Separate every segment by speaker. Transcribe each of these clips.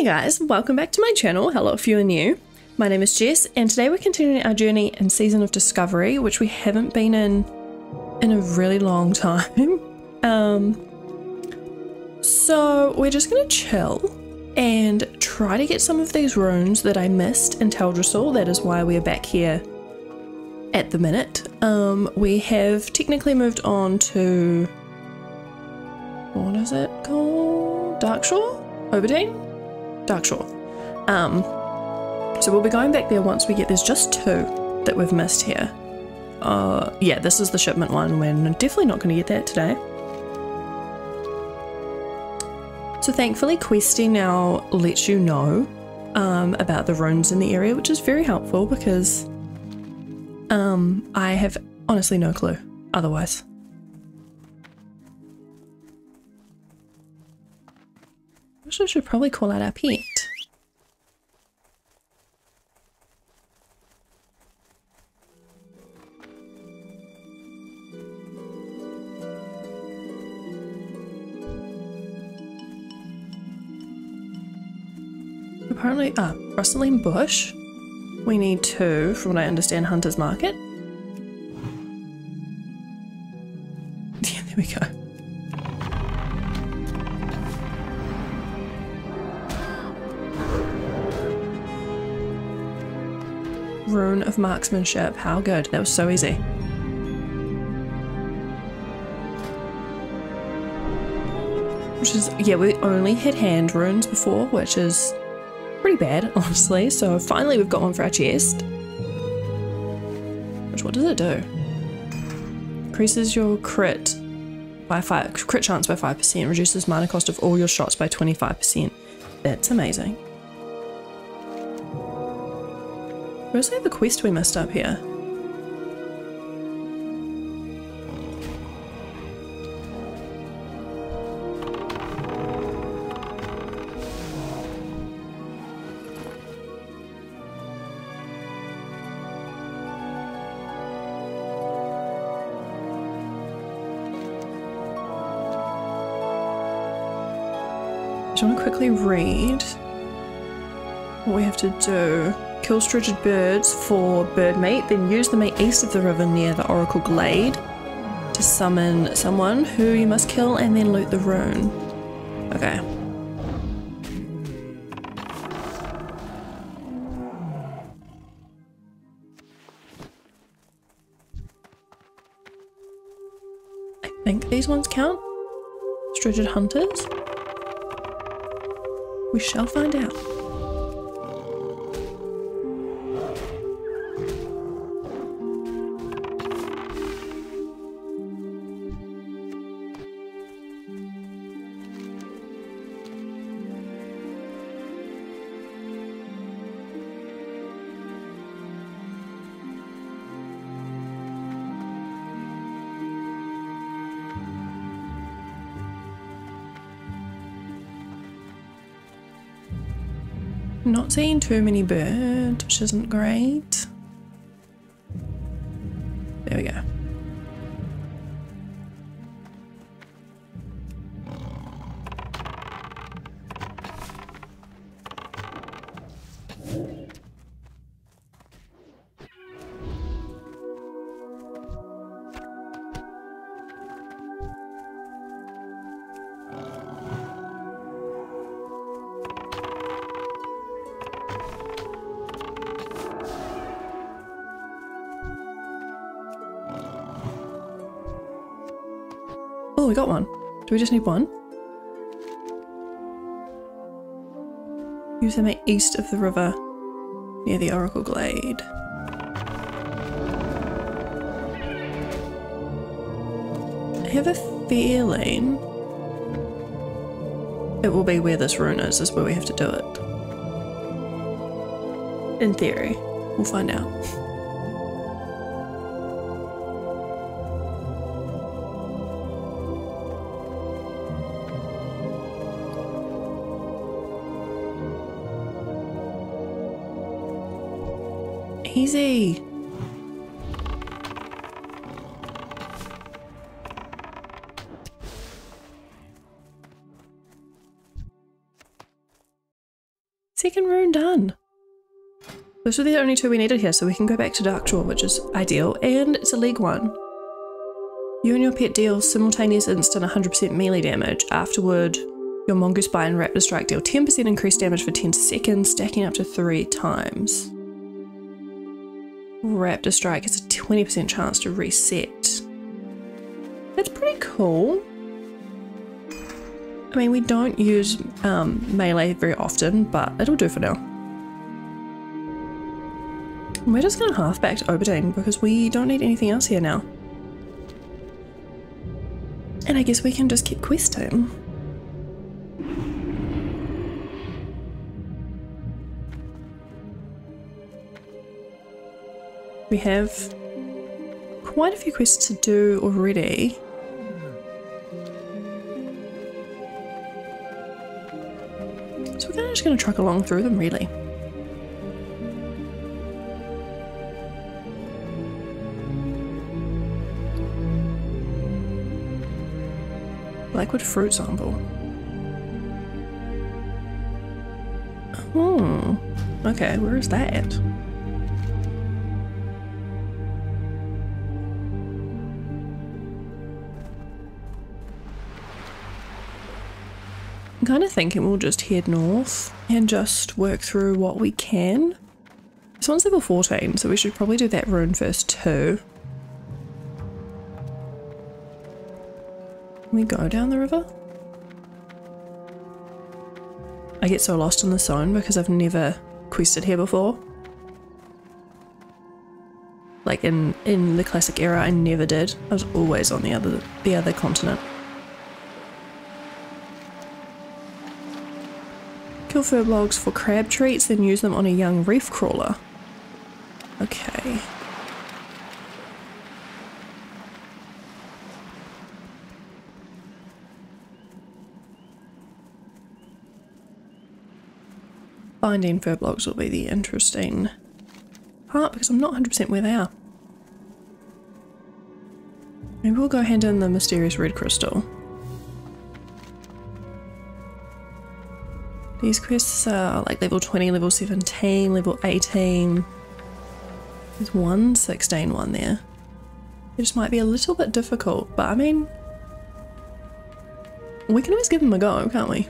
Speaker 1: Hey guys, welcome back to my channel. Hello if you're new. My name is Jess and today we're continuing our journey in Season of Discovery, which we haven't been in in a really long time. Um, so we're just gonna chill and try to get some of these runes that I missed in Teldrassil. That is why we're back here at the minute. Um, we have technically moved on to what is it called? Darkshore? Auberdine? Darkshore. Um, so we'll be going back there once we get, there's just two that we've missed here. Uh, yeah, this is the shipment one. We're definitely not going to get that today. So thankfully Questy now lets you know um, about the runes in the area, which is very helpful because um, I have honestly no clue otherwise. I should probably call out our pet. Apparently, ah, rustling bush. We need two, from what I understand, Hunter's Market. Yeah, there we go. Of Marksmanship. How good. That was so easy. Which is, yeah, we only had hand runes before, which is pretty bad, honestly. So finally we've got one for our chest. Which, what does it do? Increases your crit by five, crit chance by 5%, reduces mana cost of all your shots by 25%. That's amazing. Where's like the quest we messed up here? I want to quickly read what we have to do. Kill strigid birds for bird meat, then use the meat east of the river near the Oracle Glade to summon someone who you must kill and then loot the rune. Okay. I think these ones count. Strigid hunters. We shall find out. Not seeing too many birds, which isn't great. Do we just need one? Use them east of the river near the Oracle Glade. I have a feeling it will be where this rune is, is where we have to do it. In theory. We'll find out. Second rune done. Those were the only two we needed here, so we can go back to Darkshore, which is ideal, and it's a league one. You and your pet deal simultaneous instant 100% melee damage. Afterward, your Mongoose Bite and Raptor Strike deal 10% increased damage for 10 seconds, stacking up to 3 times. Raptor Strike has a 20% chance to reset. That's pretty cool. I mean, we don't use um, melee very often, but it'll do for now. We're just going to half back to Auberdine because we don't need anything else here now. And I guess we can just keep questing. Have quite a few quests to do already. So we're kind of just going to truck along through them really. Blackwood fruit sample. Hmm. Okay, where is that? Kind of thinking we'll just head north and just work through what we can. This one's level 14, so we should probably do that rune first too. Can we go down the river? I get so lost in the zone because I've never quested here before. Like in in the classic era, I never did. I was always on the other the other continent. Kill logs for crab treats, then use them on a young reef crawler. Okay. Finding furbolgs will be the interesting part because I'm not 100% where they are. Maybe we'll go hand in the mysterious red crystal. These quests are like level 20, level 17, level 18. There's one 16 one there. It just might be a little bit difficult, but I mean, we can always give them a go, can't we?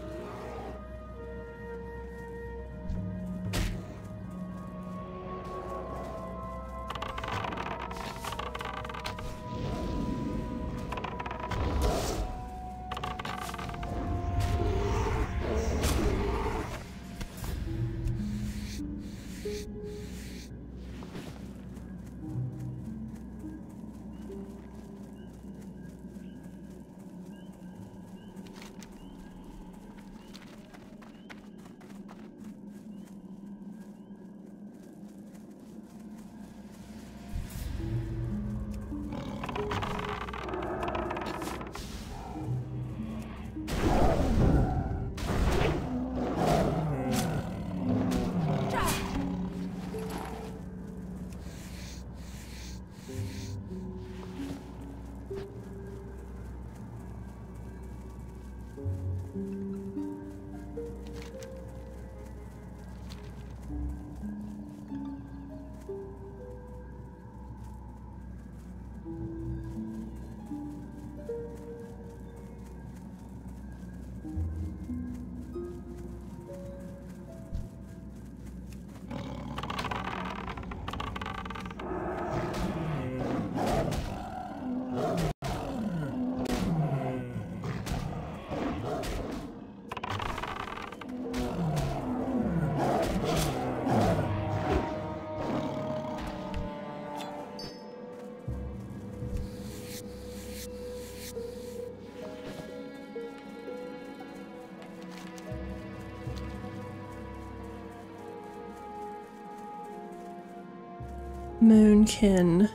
Speaker 1: Moonkin.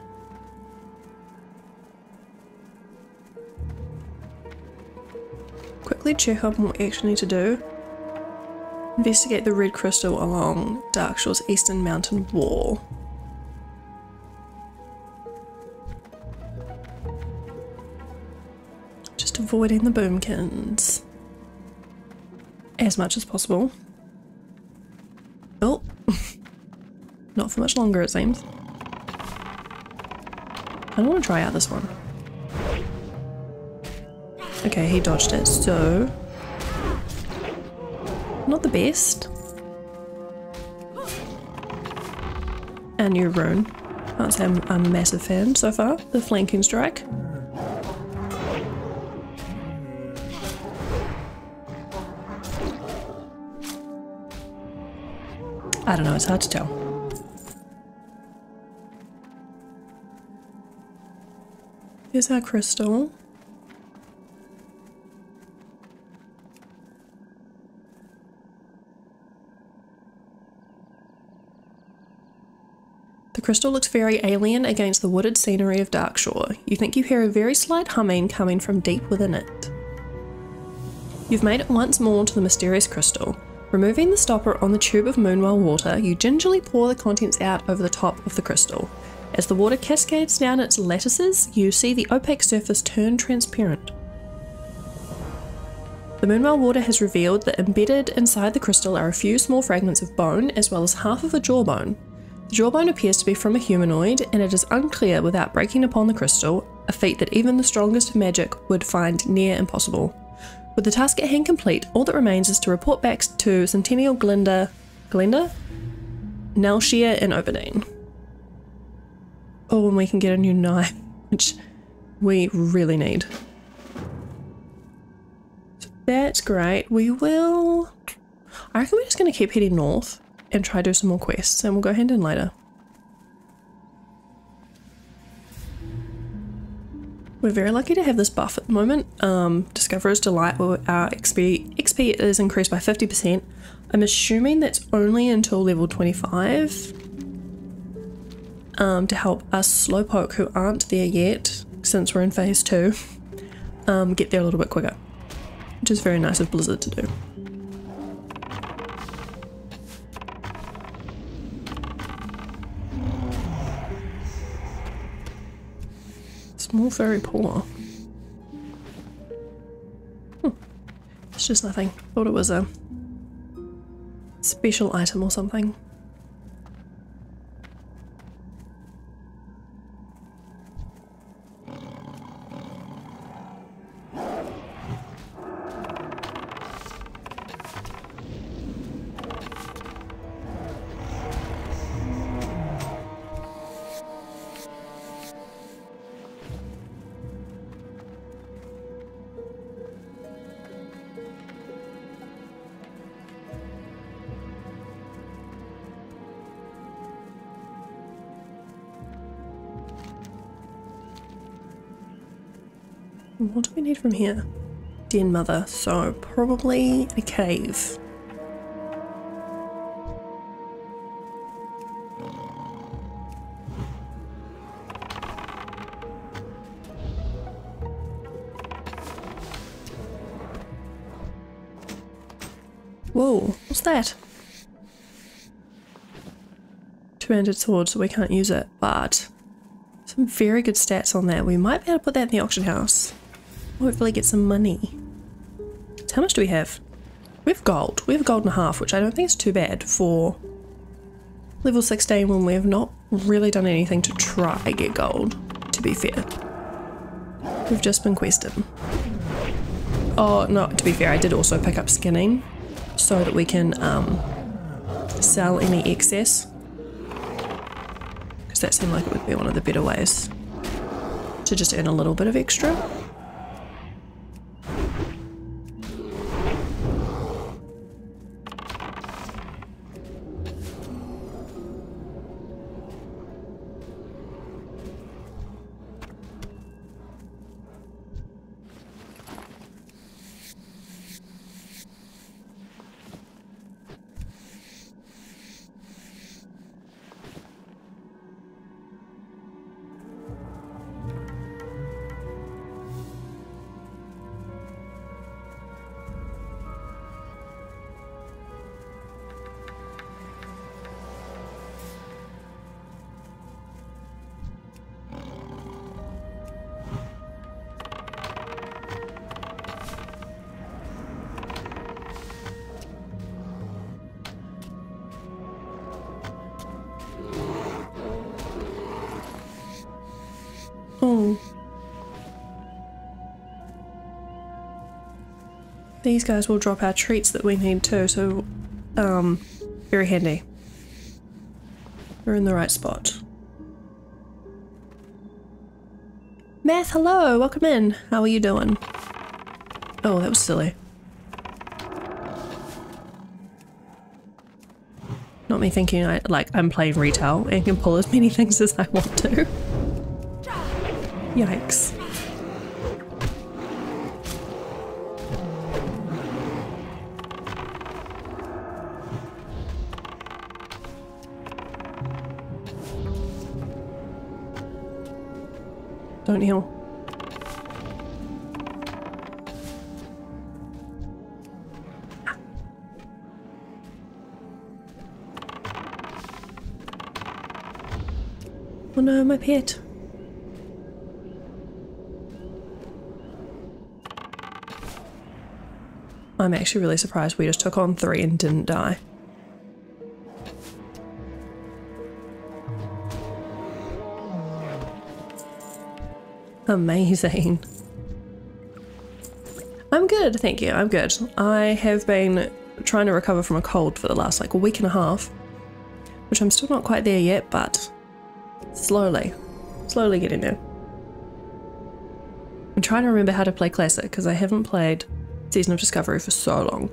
Speaker 1: Quickly check up on what we actually need to do. Investigate the red crystal along Darkshore's eastern mountain wall. Just avoiding the boomkins as much as possible. Oh, not for much longer it seems. I don't want to try out this one. Okay, he dodged it, so... Not the best. And new rune. Can't say I'm, I'm a massive fan so far. The flanking strike. I don't know, it's hard to tell. Here's our crystal. The crystal looks very alien against the wooded scenery of Darkshore. You think you hear a very slight humming coming from deep within it. You've made it once more to the mysterious crystal. Removing the stopper on the tube of Moonwell water, you gingerly pour the contents out over the top of the crystal. As the water cascades down its lattices, you see the opaque surface turn transparent. The Moonwell water has revealed that embedded inside the crystal are a few small fragments of bone, as well as half of a jawbone. The jawbone appears to be from a humanoid, and it is unclear without breaking upon the crystal, a feat that even the strongest of magic would find near impossible. With the task at hand complete, all that remains is to report back to Sentinel Glynda, Glynda? Nal'Shea and Auberdine. Oh, and we can get a new knife, which we really need. That's great. We will I reckon we're just going to keep heading north and try to do some more quests and we'll go hand in later. We're very lucky to have this buff at the moment. Um, Discoverer's Delight, where our XP, XP is increased by 50%. I'm assuming that's only until level 25 um, to help us Slowpoke who aren't there yet, since we're in phase 2, um, get there a little bit quicker. Which is very nice of Blizzard to do. Small furry paw. Hmm. It's just nothing. Thought it was a special item or something. What do we need from here? Den mother, so probably a cave. Whoa, what's that? Two-handed sword, so we can't use it, but some very good stats on that. We might be able to put that in the auction house. Hopefully get some money. So how much do we have? We have gold. We have gold and a half, which I don't think is too bad for level 16 when we have not really done anything to try get gold, to be fair. We've just been quested. Oh, no, to be fair, I did also pick up skinning so that we can um, sell any excess. Because that seemed like it would be one of the better ways to just earn a little bit of extra. These guys will drop our treats that we need too, so um, very handy. We're in the right spot. Math, hello, welcome in. How are you doing? Oh, that was silly. Not me thinking I like I'm playing retail and can pull as many things as I want to. Yikes. Pet. I'm actually really surprised we just took on three and didn't die. Amazing. I'm good, thank you. I'm good. I have been trying to recover from a cold for the last like a week and a half, which I'm still not quite there yet, but slowly, slowly getting there. I'm trying to remember how to play Classic because I haven't played Season of Discovery for so long.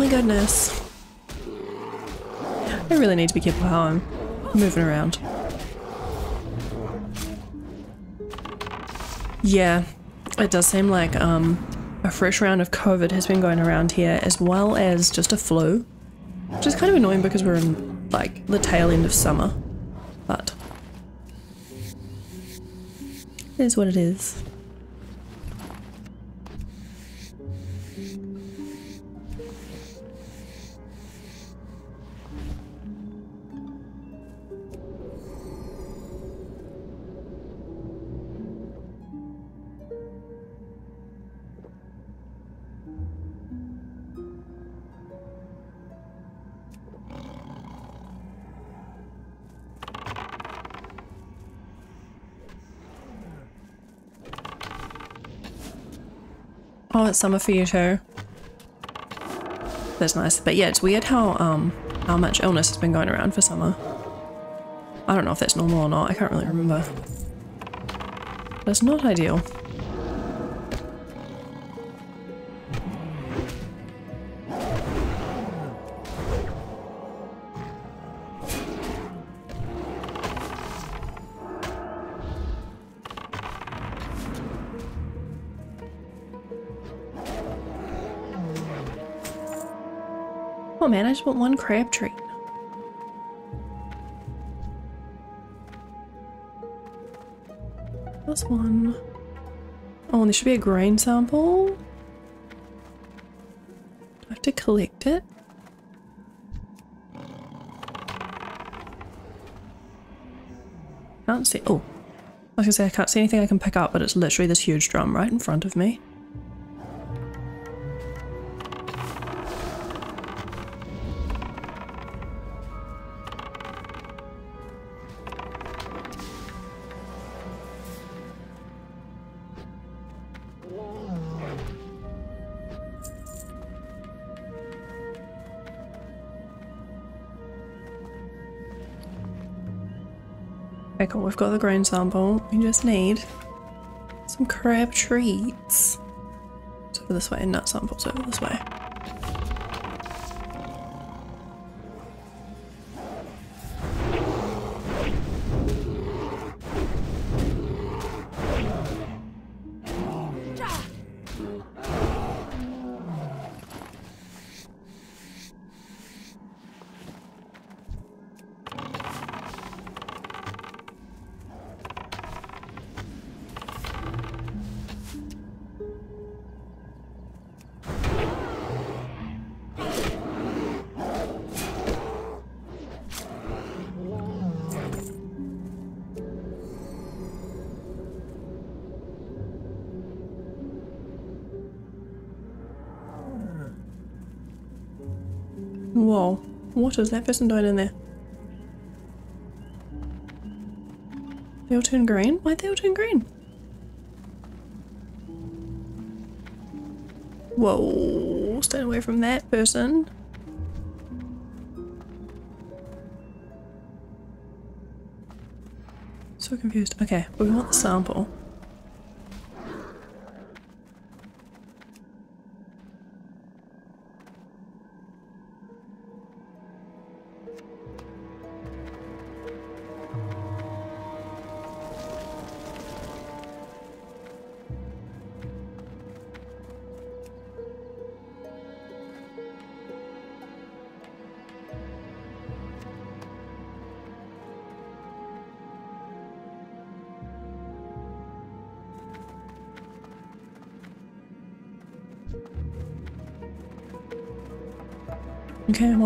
Speaker 1: My goodness. I really need to be careful how I'm moving around. Yeah, it does seem like um, a fresh round of COVID has been going around here as well as just a flu. Which is kind of annoying because we're in like the tail end of summer. But it is what it is. Oh, summer for you too. That's nice. But yeah, it's weird how um how much illness has been going around for summer. I don't know if that's normal or not. I can't really remember. That's not ideal. Oh man, I just want one crab treat. Plus one. Oh, and there should be a grain sample. Do I have to collect it? Can't see. Oh, Like I was gonna say I can't see anything I can pick up, but it's literally this huge drum right in front of me. We've got the grain sample. We just need some crab treats. It's over this way. Nut samples over this way. What is that person doing in there? They all turn green? Why'd they all turn green? Whoa. Stay away from that person. So confused. Okay, we want the sample.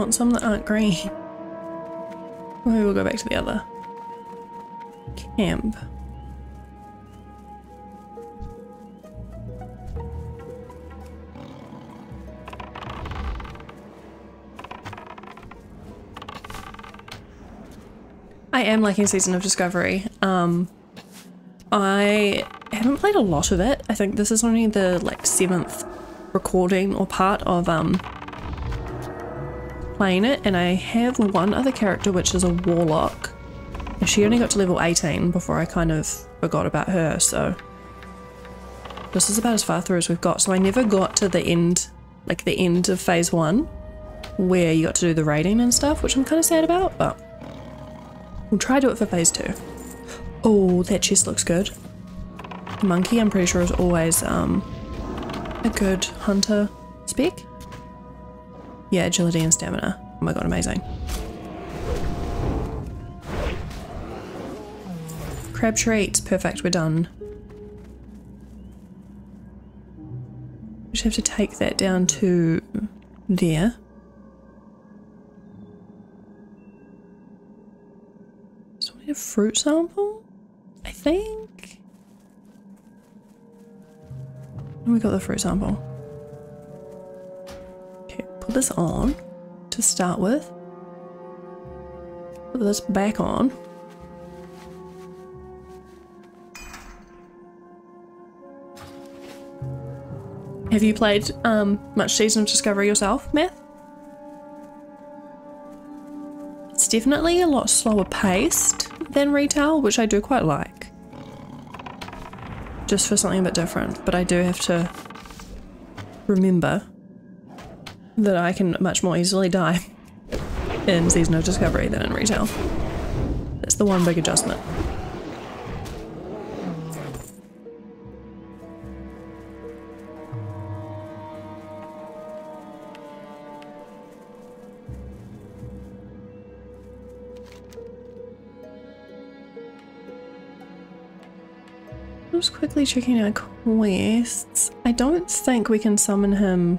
Speaker 1: Want some that aren't green. Maybe we'll go back to the other camp. I am liking Season of Discovery. Um, I haven't played a lot of it. I think this is only the like seventh recording or part of um playing it and I have one other character which is a warlock she only got to level 18 before I kind of forgot about her so this is about as far through as we've got so I never got to the end like the end of phase one where you got to do the raiding and stuff which I'm kind of sad about but we'll try to do it for phase two. Oh that chest looks good. The monkey I'm pretty sure is always um a good hunter spec. Yeah, agility and stamina. Oh my god, amazing. Crab treats. Perfect, we're done. We just have to take that down to there. So we need a fruit sample? I think. We got the fruit sample. This on to start with. Put this back on. Have you played um, much Season of Discovery yourself, Math? It's definitely a lot slower paced than retail, which I do quite like. Just for something a bit different, but I do have to remember that I can much more easily die in Season of Discovery than in retail. That's the one big adjustment. Just quickly checking our quests. I don't think we can summon him.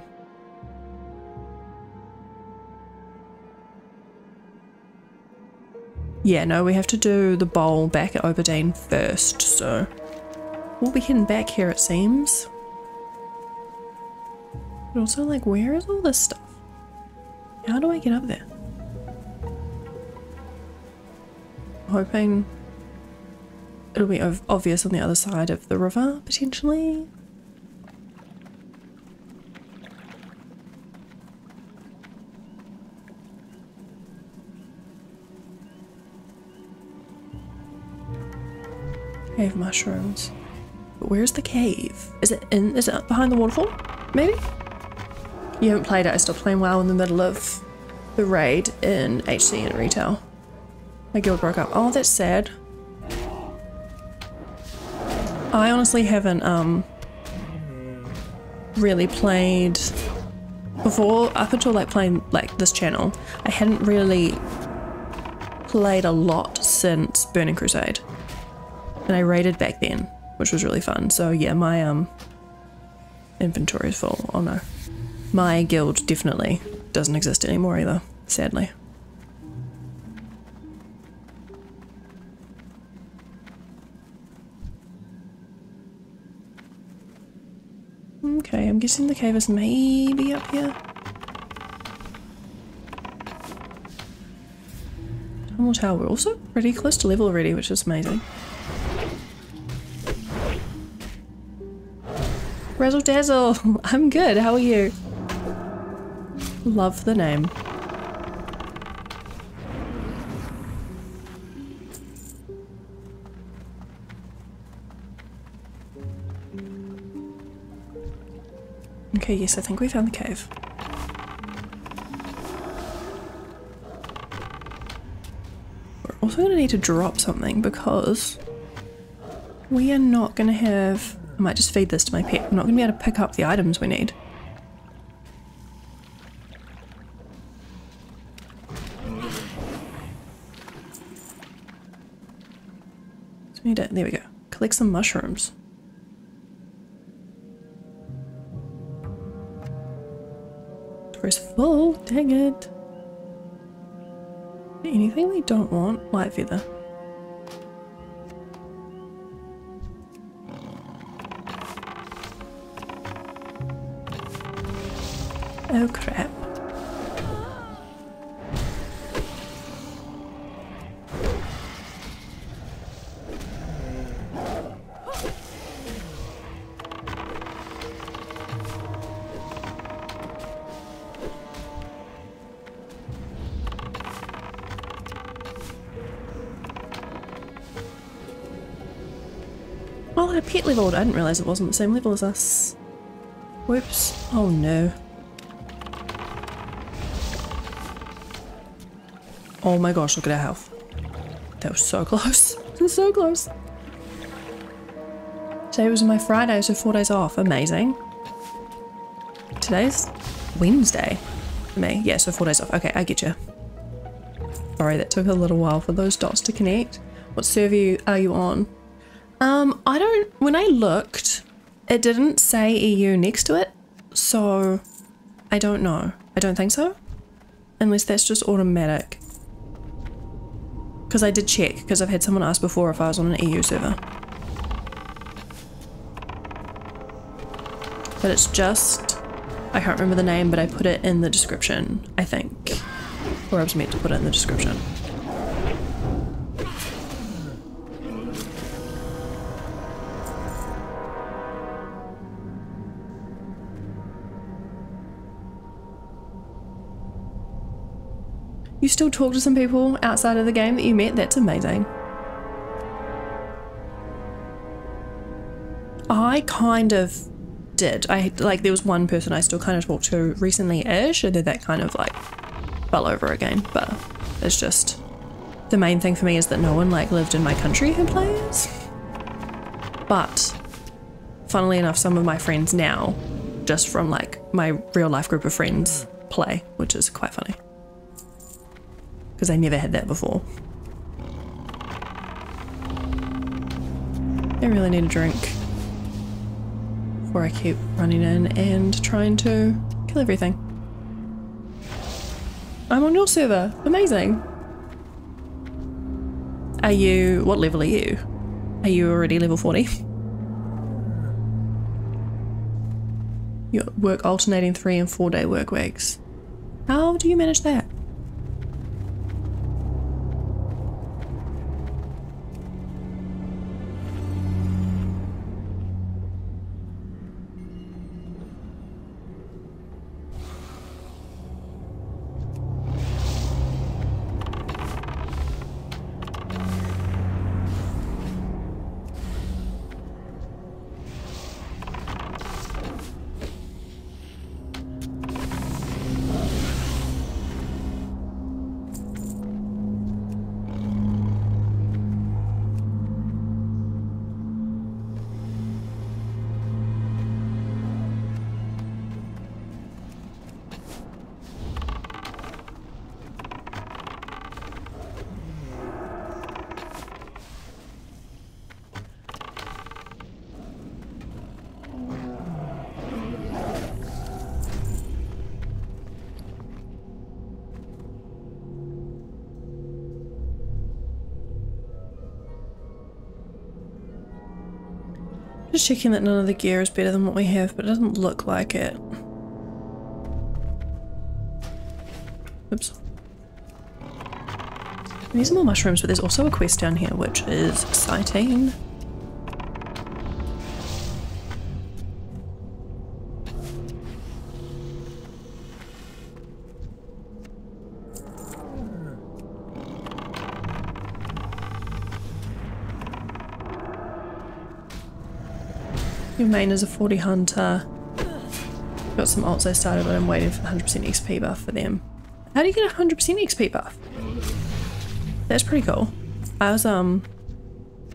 Speaker 1: Yeah, no, we have to do the bowl back at Auberdine first, so we'll be heading back here it seems. But also like, where is all this stuff? How do I get up there? Hoping it'll be obvious on the other side of the river, potentially. Cave mushrooms. But where's the cave? Is it in, is it behind the waterfall? Maybe? You haven't played it, I stopped playing WoW in the middle of the raid in HC and retail. My guild broke up. Oh, that's sad. I honestly haven't um really played before up until like playing like this channel. I hadn't really played a lot since Burning Crusade. And I raided back then, which was really fun. So yeah, my um inventory is full. Oh no. My guild definitely doesn't exist anymore either, sadly. Okay, I'm guessing the cave is maybe up here. Tunnel Tower, we're also pretty close to level already, which is amazing. Razzle Dazzle! I'm good, how are you? Love the name. Okay, yes, I think we found the cave. We're also going to need to drop something because we are not going to have... I might just feed this to my pet. I'm not going to be able to pick up the items we need. So we need to, there we go. Collect some mushrooms. Door's full, dang it. Anything we don't want? Light feather. Oh crap. Well, I peat leveled. I didn't realise it wasn't the same level as us. Whoops. Oh no. Oh my gosh, look at our health. That was so close. so close. Today was my Friday, so four days off. Amazing. Today's Wednesday for me. Yeah, so four days off. Okay, I get you. Sorry, that took a little while for those dots to connect. What server are you on? Um, I don't, when I looked, it didn't say EU next to it, so I don't know. I don't think so. Unless that's just automatic. Because I did check, because I've had someone ask before if I was on an EU server. But it's just, I can't remember the name, but I put it in the description, I think. Or I was meant to put it in the description. You still talk to some people outside of the game that you met? That's amazing. I kind of did. I like there was one person I still kind of talked to recently-ish, and then that kind of like fell over again. But it's just the main thing for me is that no one like lived in my country who plays. But funnily enough, some of my friends now, just from like my real life group of friends, play, which is quite funny. Because I never had that before. I really need a drink before I keep running in and trying to kill everything. I'm on your server. Amazing. Are you... what level are you? Are you already level 40? You work alternating three and four day work weeks. How do you manage that? Checking that none of the gear is better than what we have, but it doesn't look like it. Oops. These are more mushrooms, but there's also a quest down here, which is exciting. Main is a 40 hunter. Got some alts I started, but I'm waiting for 100% XP buff for them. How do you get 100% XP buff? That's pretty cool. I was um,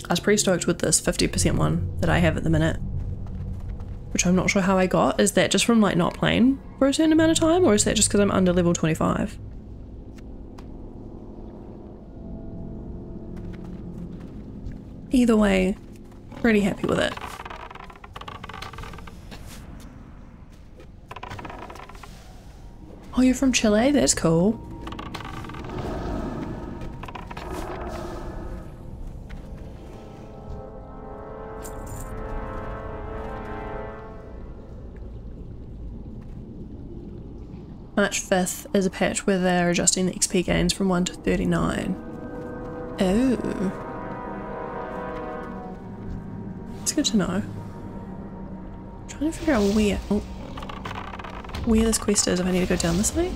Speaker 1: I was pretty stoked with this 50% one that I have at the minute. Which I'm not sure how I got. Is that just from like not playing for a certain amount of time or is that just because I'm under level 25? Either way, pretty happy with it. Oh, you're from Chile? That's cool. March 5th is a patch where they're adjusting the XP gains from 1 to 39. Oh. It's good to know. I'm trying to figure out where. Oh where this quest is if I need to go down this way?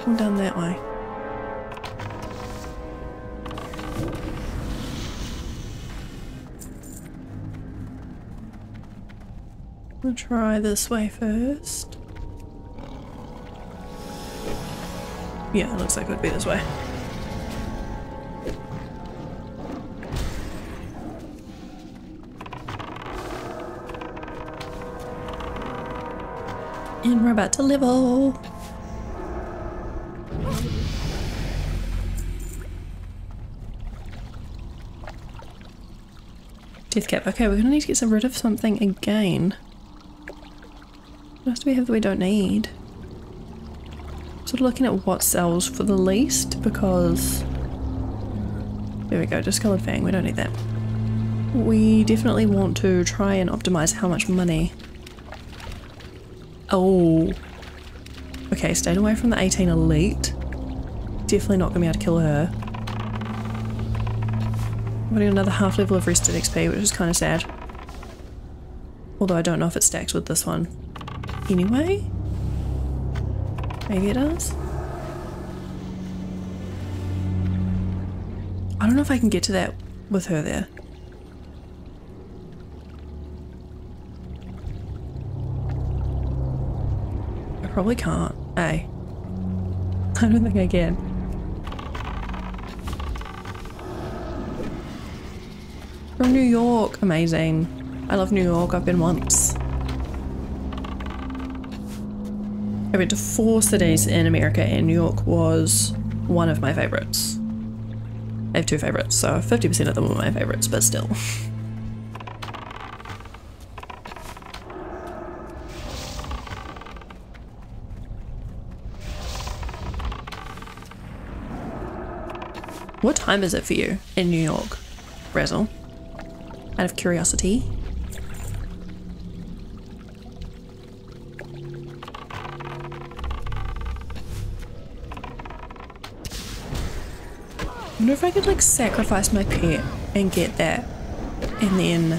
Speaker 1: Come down that way. We'll try this way first. Yeah, looks like it would be this way. And we're about to level. Death cap. Okay, we're gonna need to get rid of something again. What else do we have that we don't need? Sort of looking at what sells for the least because... There we go, discolored fang, we don't need that. We definitely want to try and optimize how much money Oh. Okay, stayed away from the 18 elite. Definitely not gonna be able to kill her. I'm getting another half level of rested XP, which is kind of sad. Although I don't know if it stacks with this one. Anyway? Maybe it does? I don't know if I can get to that with her there. Probably can't. Hey. Eh? I don't think I can. From New York. Amazing. I love New York. I've been once. I went to four cities in America and New York was one of my favorites. I have two favorites, so 50% of them were my favorites, but still. time is it for you in New York, Razzle? Out of curiosity. I wonder if I could like sacrifice my pet and get that and then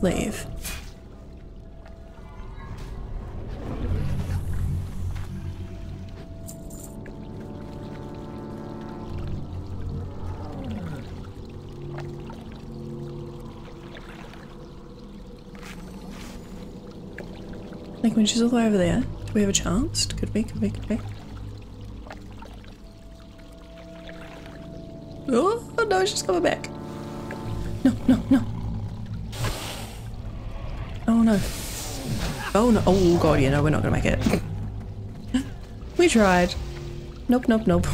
Speaker 1: leave. When she's all the way over there. Do we have a chance? Could be, could be, could be. Oh, no, she's coming back. No, no, no. Oh no. Oh no. Oh god, yeah, no, we're not gonna make it. we tried. Nope, nope, nope.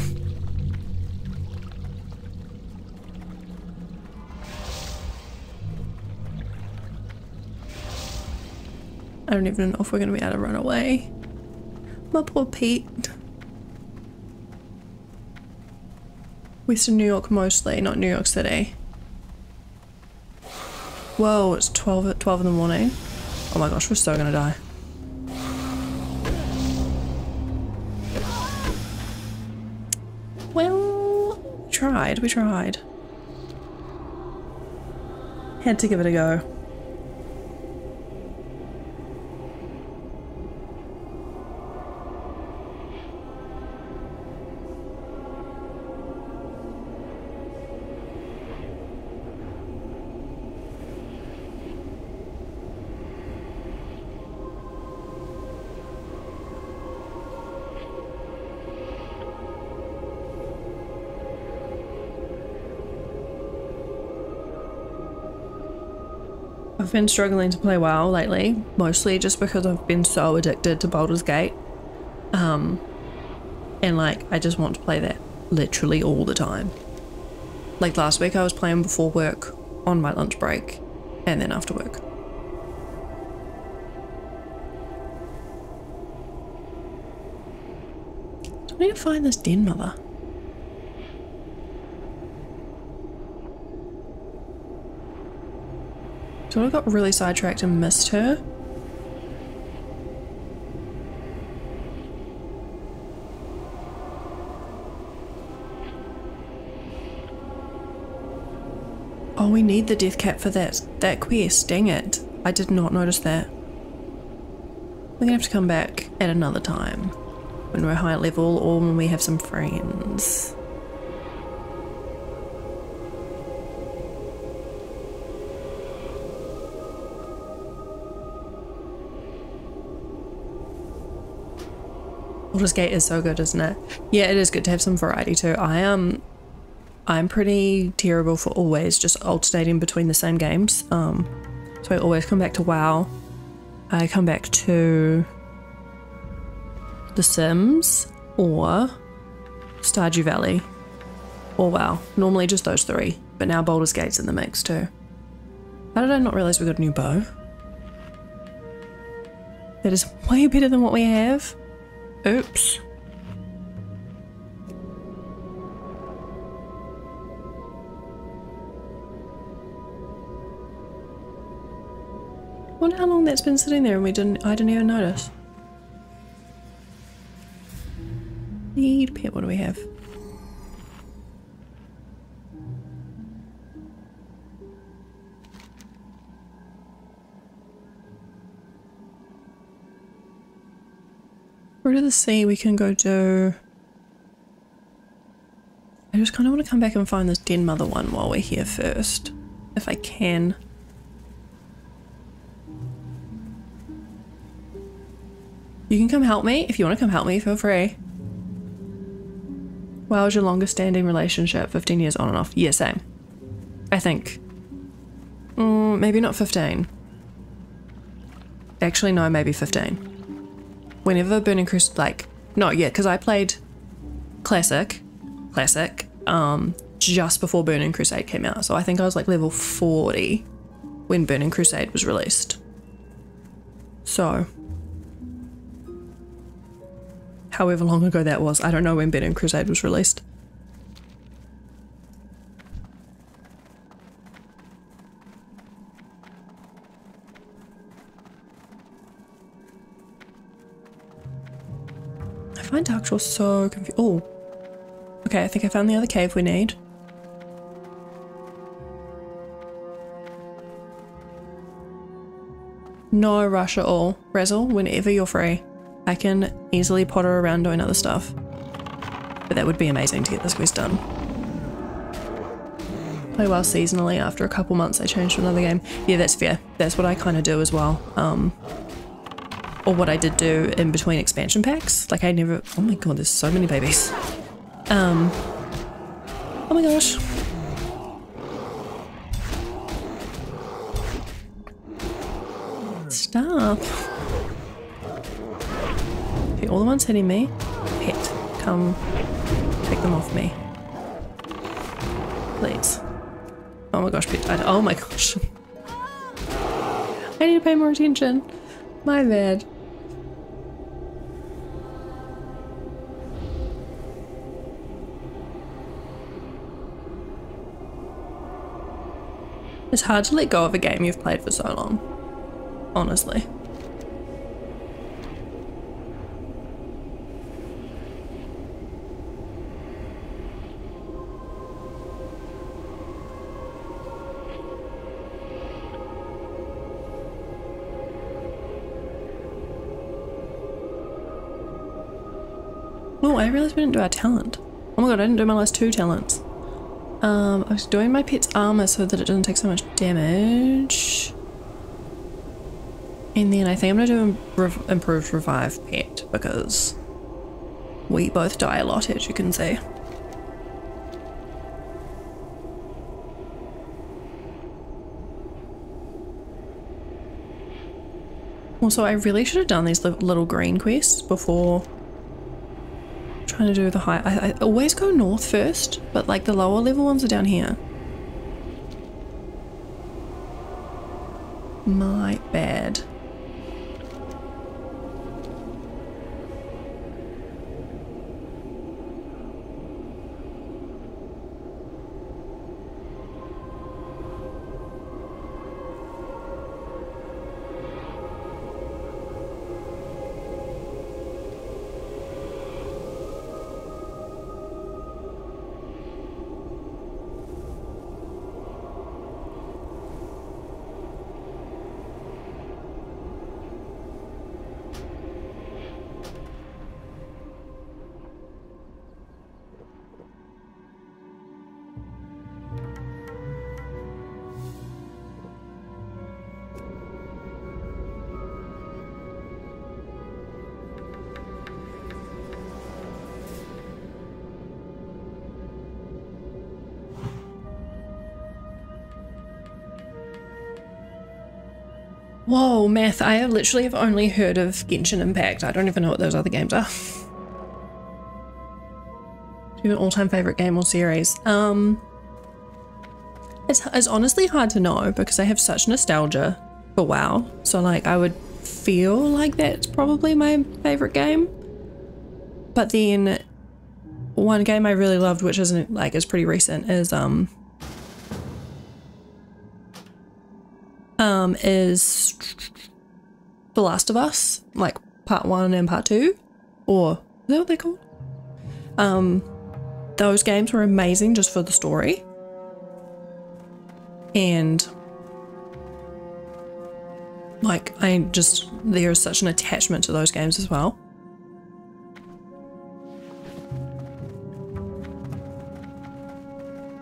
Speaker 1: I don't even know if we're going to be able to run away. My poor Pete. Western New York mostly, not New York City. Whoa, it's 12, 12 in the morning. Oh my gosh, we're so gonna die. Well, we tried, we tried. Had to give it a go. I've been struggling to play WoW lately, mostly just because I've been so addicted to Baldur's Gate. Um, and like, I just want to play that literally all the time. Like last week I was playing before work, on my lunch break, and then after work. I need to find this den mother. I got really sidetracked and missed her. Oh, we need the death cap for that, that quest, dang it. I did not notice that. We're gonna have to come back at another time. When we're high level or when we have some friends. Baldur's Gate is so good, isn't it? Yeah, it is good to have some variety too. I am, um, I'm pretty terrible for always just alternating between the same games. Um, so I always come back to WoW. I come back to The Sims or Stardew Valley or WoW. Normally just those three, but now Baldur's Gate's in the mix too. How did I not realize we got a new bow? That is way better than what we have. Oops. wonder how long that's been sitting there and we didn't I didn't even notice. Need pet, what do we have? The Sea we can go do... I just kind of want to come back and find this Den Mother one while we're here first. If I can. You can come help me. If you want to come help me, feel free. Well, was your longest standing relationship? 15 years on and off. Yeah, same. I think. Mm, maybe not 15. Actually, no, maybe 15 whenever Burning Crusade, like, no, yeah, because I played Classic, Classic, um, just before Burning Crusade came out. So I think I was like level 40 when Burning Crusade was released. So, however long ago that was, I don't know when Burning Crusade was released. Dark so confused. Oh. Okay, I think I found the other cave we need. No rush at all. Razzle, whenever you're free. I can easily potter around doing other stuff. But that would be amazing to get this quest done. Play well seasonally after a couple months I change to another game. Yeah, that's fair. That's what I kind of do as well. Um, or what I did do in between expansion packs. Like I never, oh my god, there's so many babies. Um, oh my gosh. Stop. Okay, all the ones hitting me. hit, come take them off me. Please. Oh my gosh, I, oh my gosh. I need to pay more attention. My bad. It's hard to let go of a game you've played for so long, honestly. Oh, I realized we didn't do our talent. Oh my god, I didn't do my last two talents. Um, I was doing my pet's armor so that it doesn't take so much damage. And then I think I'm going to do Im improved revive pet because we both die a lot as you can see. Also, I really should have done these little green quests before trying to do the high. I, I always go north first, but like the lower level ones are down here. My bad. Whoa, math. I literally have only heard of Genshin Impact. I don't even know what those other games are. Do you have an all-time favorite game or series? Um, it's, it's honestly hard to know because I have such nostalgia for WoW. So like I would feel like that's probably my favorite game. But then one game I really loved, which isn't like is pretty recent, is um um is The Last of Us, like part one and part two, or is that what they're called? Um, those games were amazing just for the story. And like I just there's such an attachment to those games as well.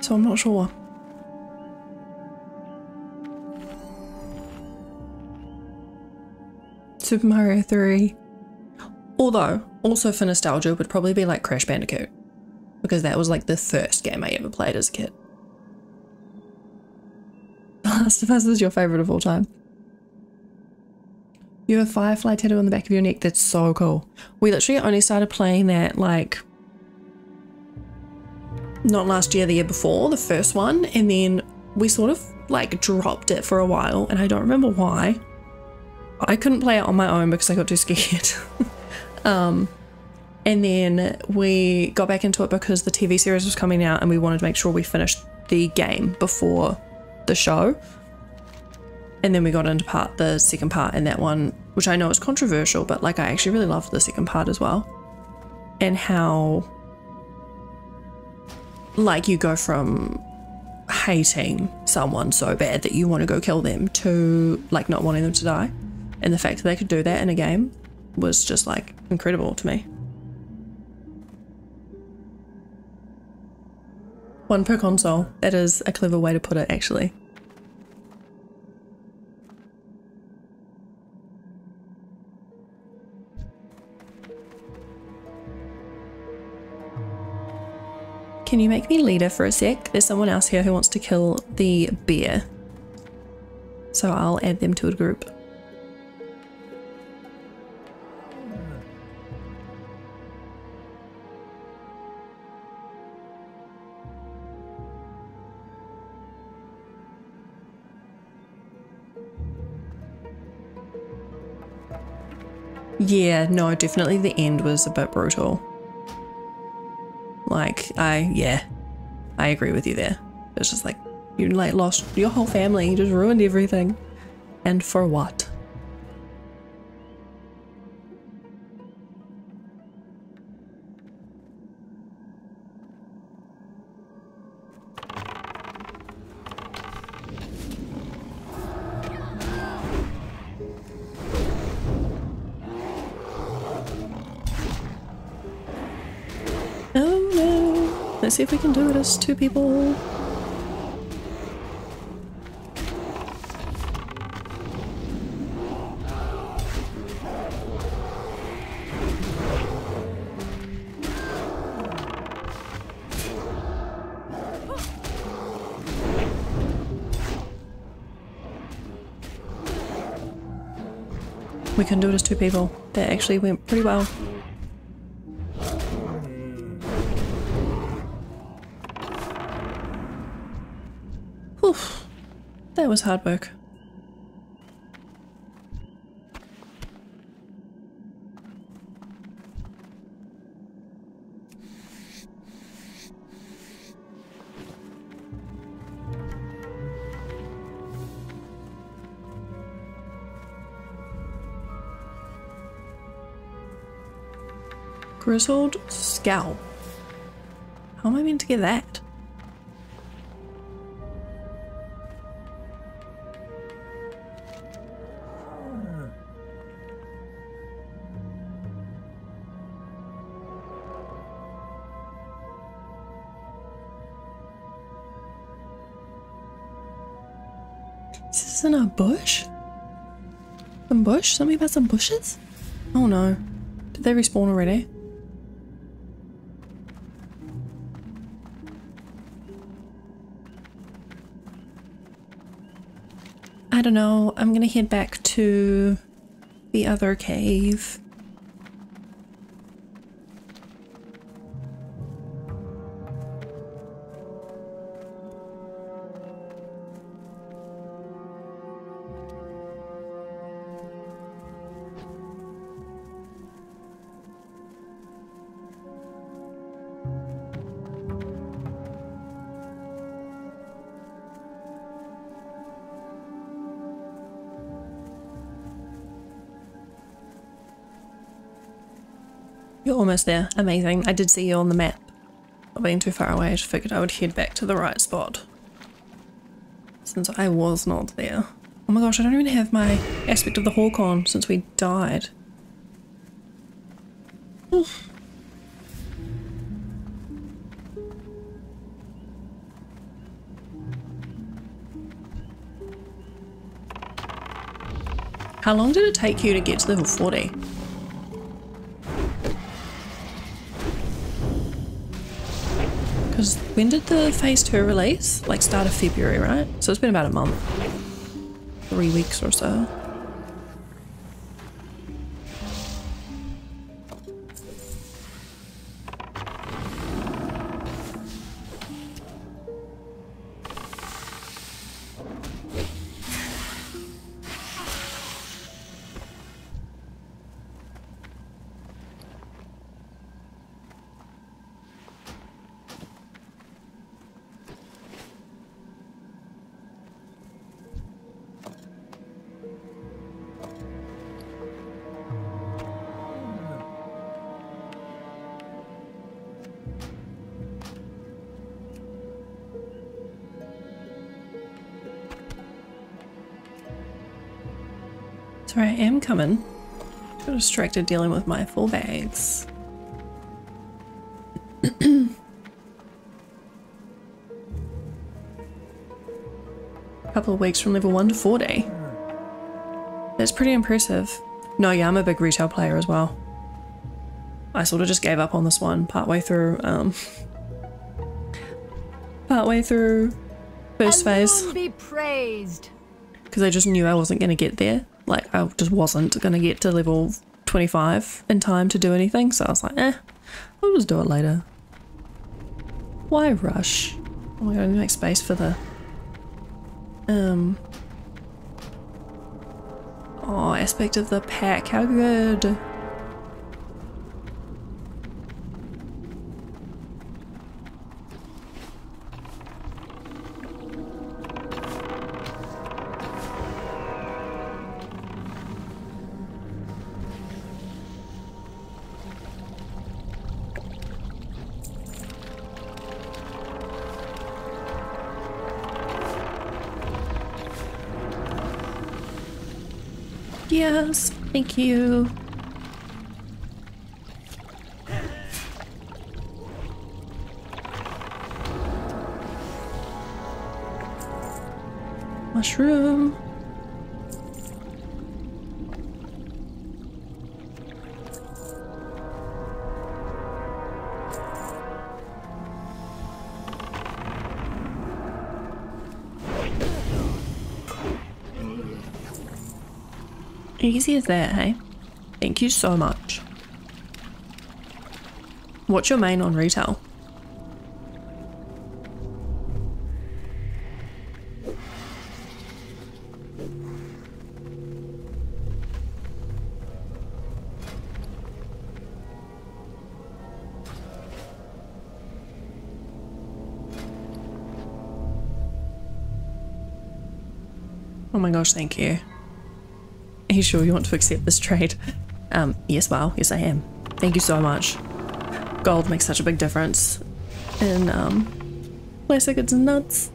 Speaker 1: So I'm not sure. Super Mario 3. Although, also for nostalgia, would probably be like Crash Bandicoot. Because that was like the first game I ever played as a kid. The Last of Us is your favourite of all time. You have a firefly tattoo on the back of your neck. That's so cool. We literally only started playing that like not last year, the year before, the first one, and then we sort of like dropped it for a while, and I don't remember why. I couldn't play it on my own because I got too scared. um, and then we got back into it because the TV series was coming out, and we wanted to make sure we finished the game before the show. And then we got into part the second part, and that one, which I know is controversial, but like I actually really loved the second part as well, and how like you go from hating someone so bad that you want to go kill them to like not wanting them to die. And the fact that they could do that in a game was just like incredible to me. One per console. That is a clever way to put it, actually. Can you make me leader for a sec? There's someone else here who wants to kill the bear. So I'll add them to a group. Yeah, no, definitely the end was a bit brutal. Like, I, yeah, I agree with you there. It's just like, you like lost your whole family, you just ruined everything. And for what? Let's see if we can do it as two people. We can do it as two people. That actually went pretty well. That was hard work. Grizzled scalp. How am I meant to get that? Bush? Something about some bushes? Oh no. Did they respawn already? I don't know. I'm gonna head back to the other cave. Almost there. Amazing. I did see you on the map. Not being too far away, I just figured I would head back to the right spot. Since I was not there. Oh my gosh, I don't even have my aspect of the hawk on since we died. Oof. How long did it take you to get to level 40? Because when did the phase 2 release? Like start of February, right? So it's been about a month. Three weeks or so. Sorry, I am coming. Got distracted dealing with my full bags. couple of weeks from level 1 to 40. That's pretty impressive. No, yeah, I'm a big retail player as well. I sort of just gave up on this one partway through, um, partway through first phase.
Speaker 2: be praised.
Speaker 1: Because I just knew I wasn't going to get there. Like, I just wasn't going to get to level 25 in time to do anything, so I was like, eh, I'll just do it later. Why rush? Oh my god, I need to make space for the... Um... Oh, aspect of the pack, how good! Thank you. Easy as that, hey? Thank you so much. What's your main on retail? Oh my gosh, thank you. You sure you want to accept this trade? Um, yes, wow, yes I am. Thank you so much. Gold makes such a big difference in, um, Classic, it's nuts.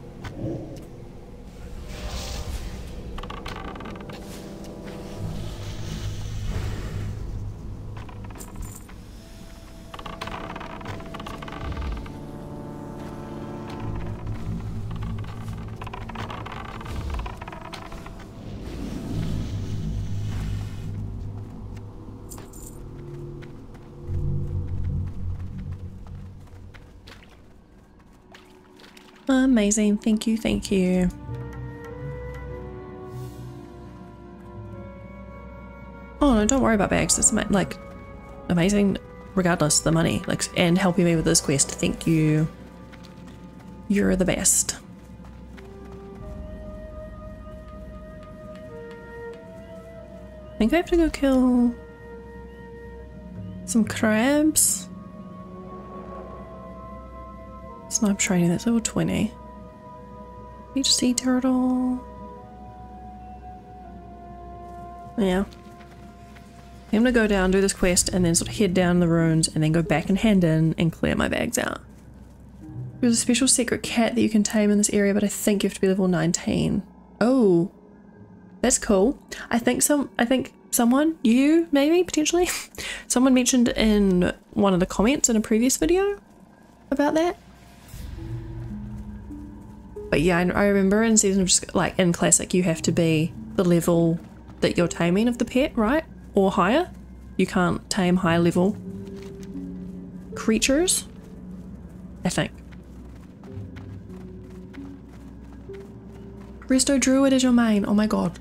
Speaker 1: amazing. Thank you, thank you. Oh no, don't worry about bags. That's like amazing regardless the money. Like and helping me with this quest. Thank you. You're the best. I think I have to go kill some crabs. Sniper training, that's level 20 each sea turtle yeah I'm gonna go down, do this quest, and then sort of head down the ruins, and then go back and hand in and clear my bags out. There's a special secret cat that you can tame in this area, but I think you have to be level 19. Oh, that's cool. I think some, I think someone, you maybe, potentially, someone mentioned in one of the comments in a previous video about that. But yeah, I remember in Season of just like in Classic, you have to be the level that you're taming of the pet, right? or higher. You can't tame high level creatures, I think. Resto Druid is your main. Oh my god.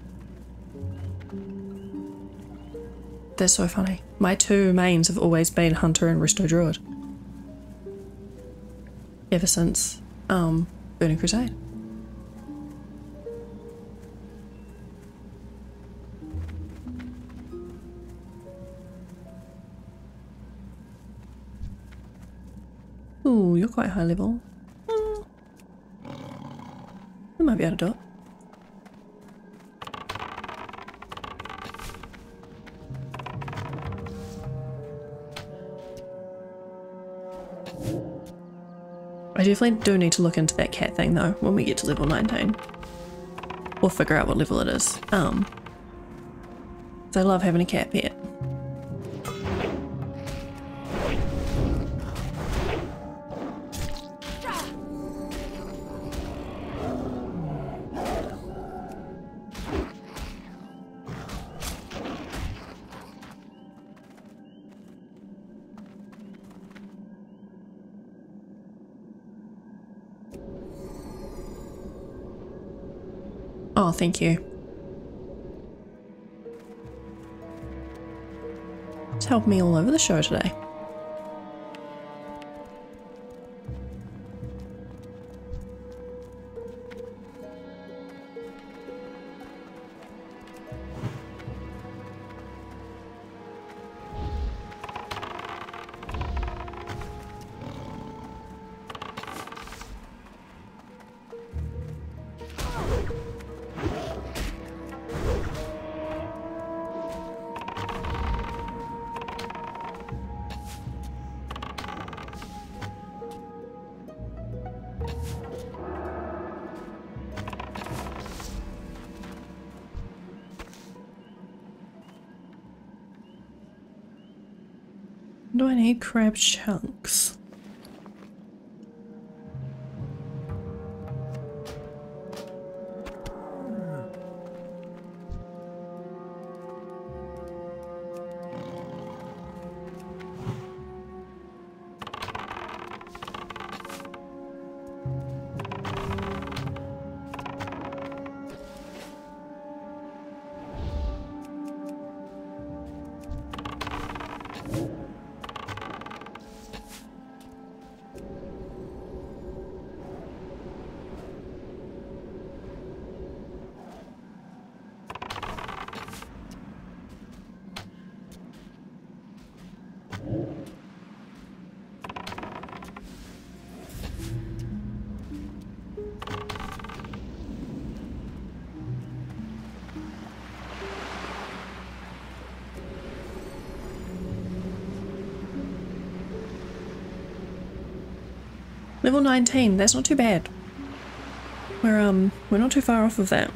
Speaker 1: That's so funny. My two mains have always been Hunter and Resto Druid. Ever since um, Burning Crusade. Ooh, you're quite high level. Mm. I might be able to do it. I definitely do need to look into that cat thing though when we get to level 19. We'll figure out what level it is. Um, I love having a cat pet. Thank you. It's helped me all over the show today. Crab chunks? Level 19, that's not too bad. We're um we're not too far off of that.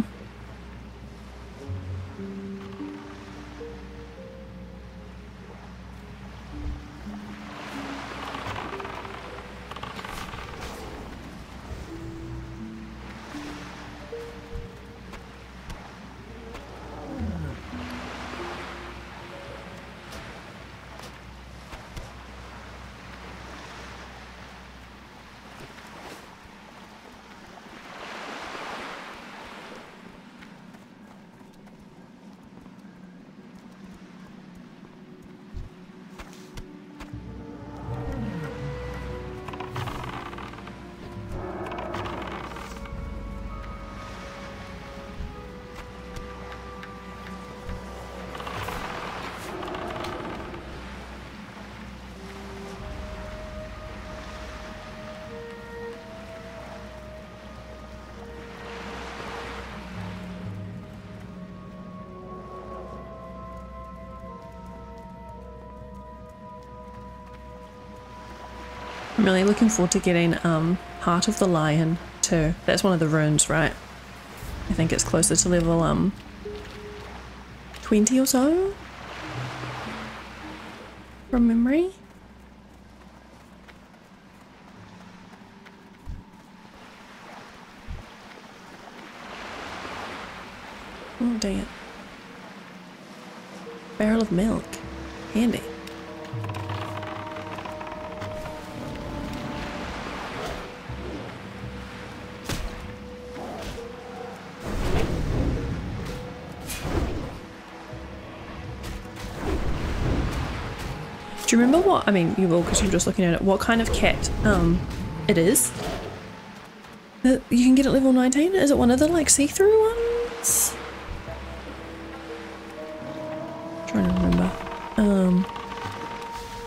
Speaker 1: I'm really looking forward to getting um, Heart of the Lion too. That's one of the runes, right? I think it's closer to level um 20 or so from memory. Remember what, I mean, you will because you're just looking at it, what kind of cat um, it is? That you can get it level 19? Is it one of the like see-through ones? trying to remember. Um,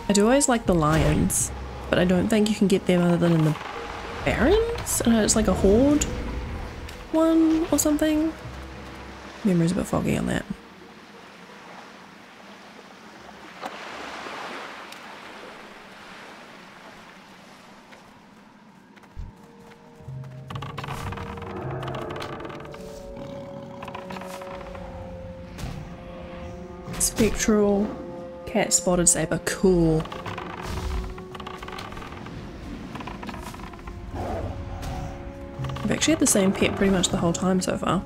Speaker 1: I do always like the lions, but I don't think you can get them other than in the Barrens? I know it's like a horde one or something. Memory's a bit foggy on that. Spectral cat spotted saber, cool. I've actually had the same pet pretty much the whole time so far.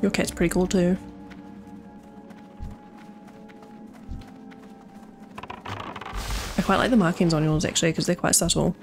Speaker 1: Your cat's pretty cool too. I quite like the markings on yours actually because they're quite subtle.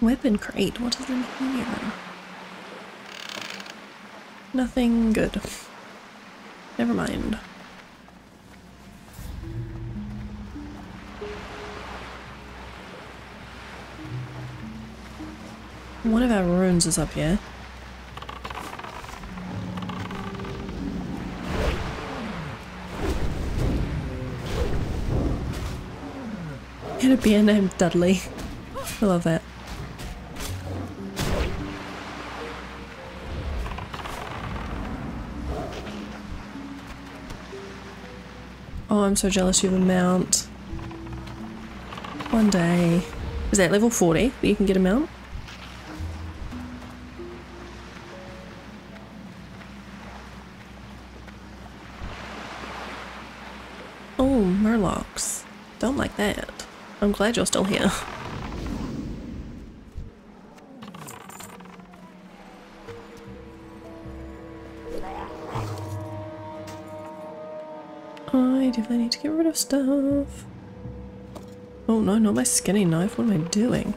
Speaker 1: Weapon crate, what is in here? Nothing good. Never mind. One of our runes is up here. Had a bear named Dudley. I love that. I'm so jealous you have a mount. One day. Is that level 40 that you can get a mount? Oh, Murlocs. Don't like that. I'm glad you're still here. of stuff. Oh no, not my skinny knife. What am I doing?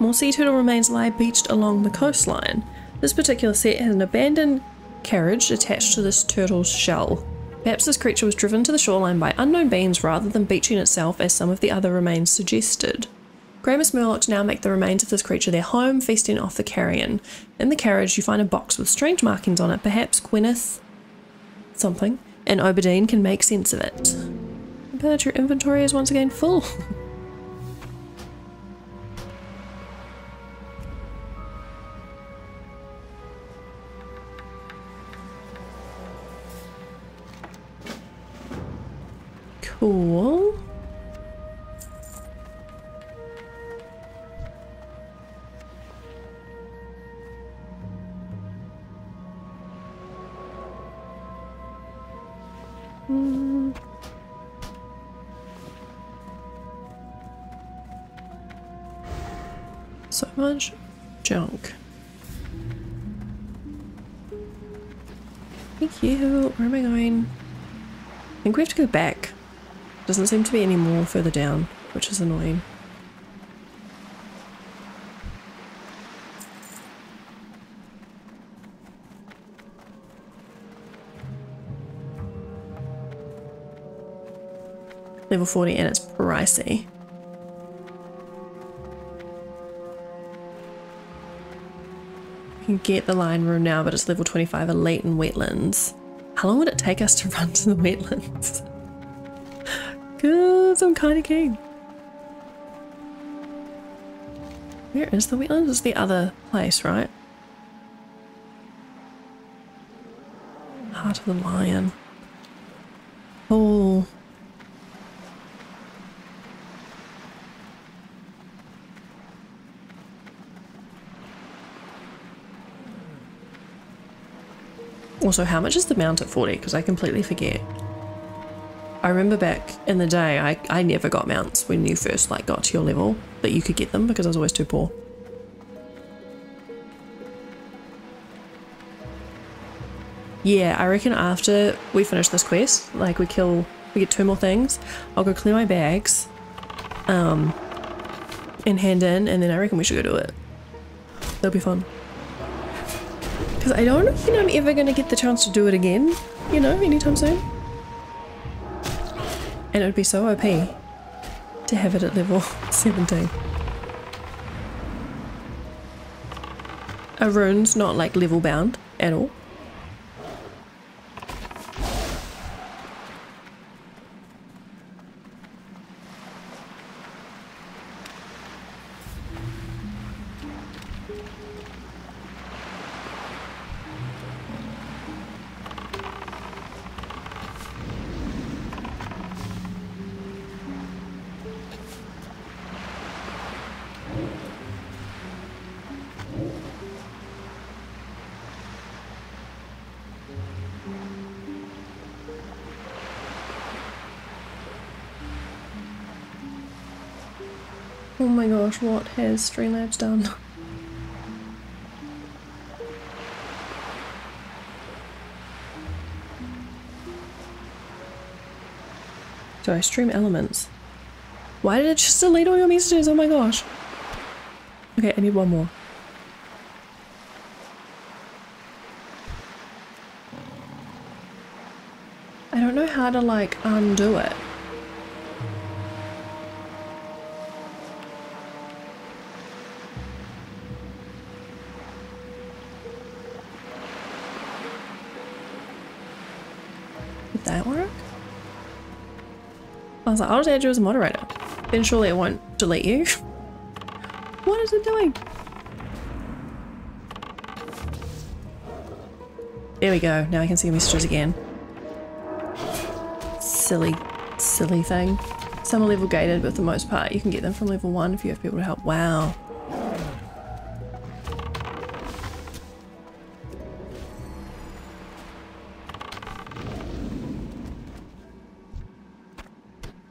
Speaker 1: More sea turtle remains lie beached along the coastline. This particular set has an abandoned carriage attached to this turtle's shell. Perhaps this creature was driven to the shoreline by unknown beings rather than beaching itself as some of the other remains suggested. Greymist Murlocs now make the remains of this creature their home, feasting off the carrion. In the carriage you find a box with strange markings on it, perhaps Gwennyth something, and Auberdine can make sense of it. But your inventory is once again full. junk. Thank you. Where am I going? I think we have to go back. Doesn't seem to be any more further down, which is annoying. Level 40 and it's pricey. Can get the lion rune now, but it's level 25 elite in wetlands. How long would it take us to run to the wetlands? Cause I'm kinda keen. Where is the wetlands? It's the other place, right? Heart of the lion. Oh. Also, how much is the mount at 40? Because I completely forget. I remember back in the day, I, I never got mounts when you first like got to your level that you could get them because I was always too poor. Yeah, I reckon after we finish this quest, like we kill, we get two more things, I'll go clear my bags, um, and hand in, and then I reckon we should go do it. That'll be fun. Because I don't think I'm ever going to get the chance to do it again, you know, anytime soon. And it would be so OP to have it at level 17. A rune's not like level bound at all. My gosh, what has Streamlabs done? Do I StreamElements. Why did it just delete all your messages? Oh my gosh. Okay, I need one more. I don't know how to like undo it. Was like, I'll just add you as a moderator. Then surely it won't delete you. what is it doing? There we go. Now I can see your messages again. Silly, silly thing. Some are level gated, but for the most part you can get them from level 1 if you have people to help. Wow.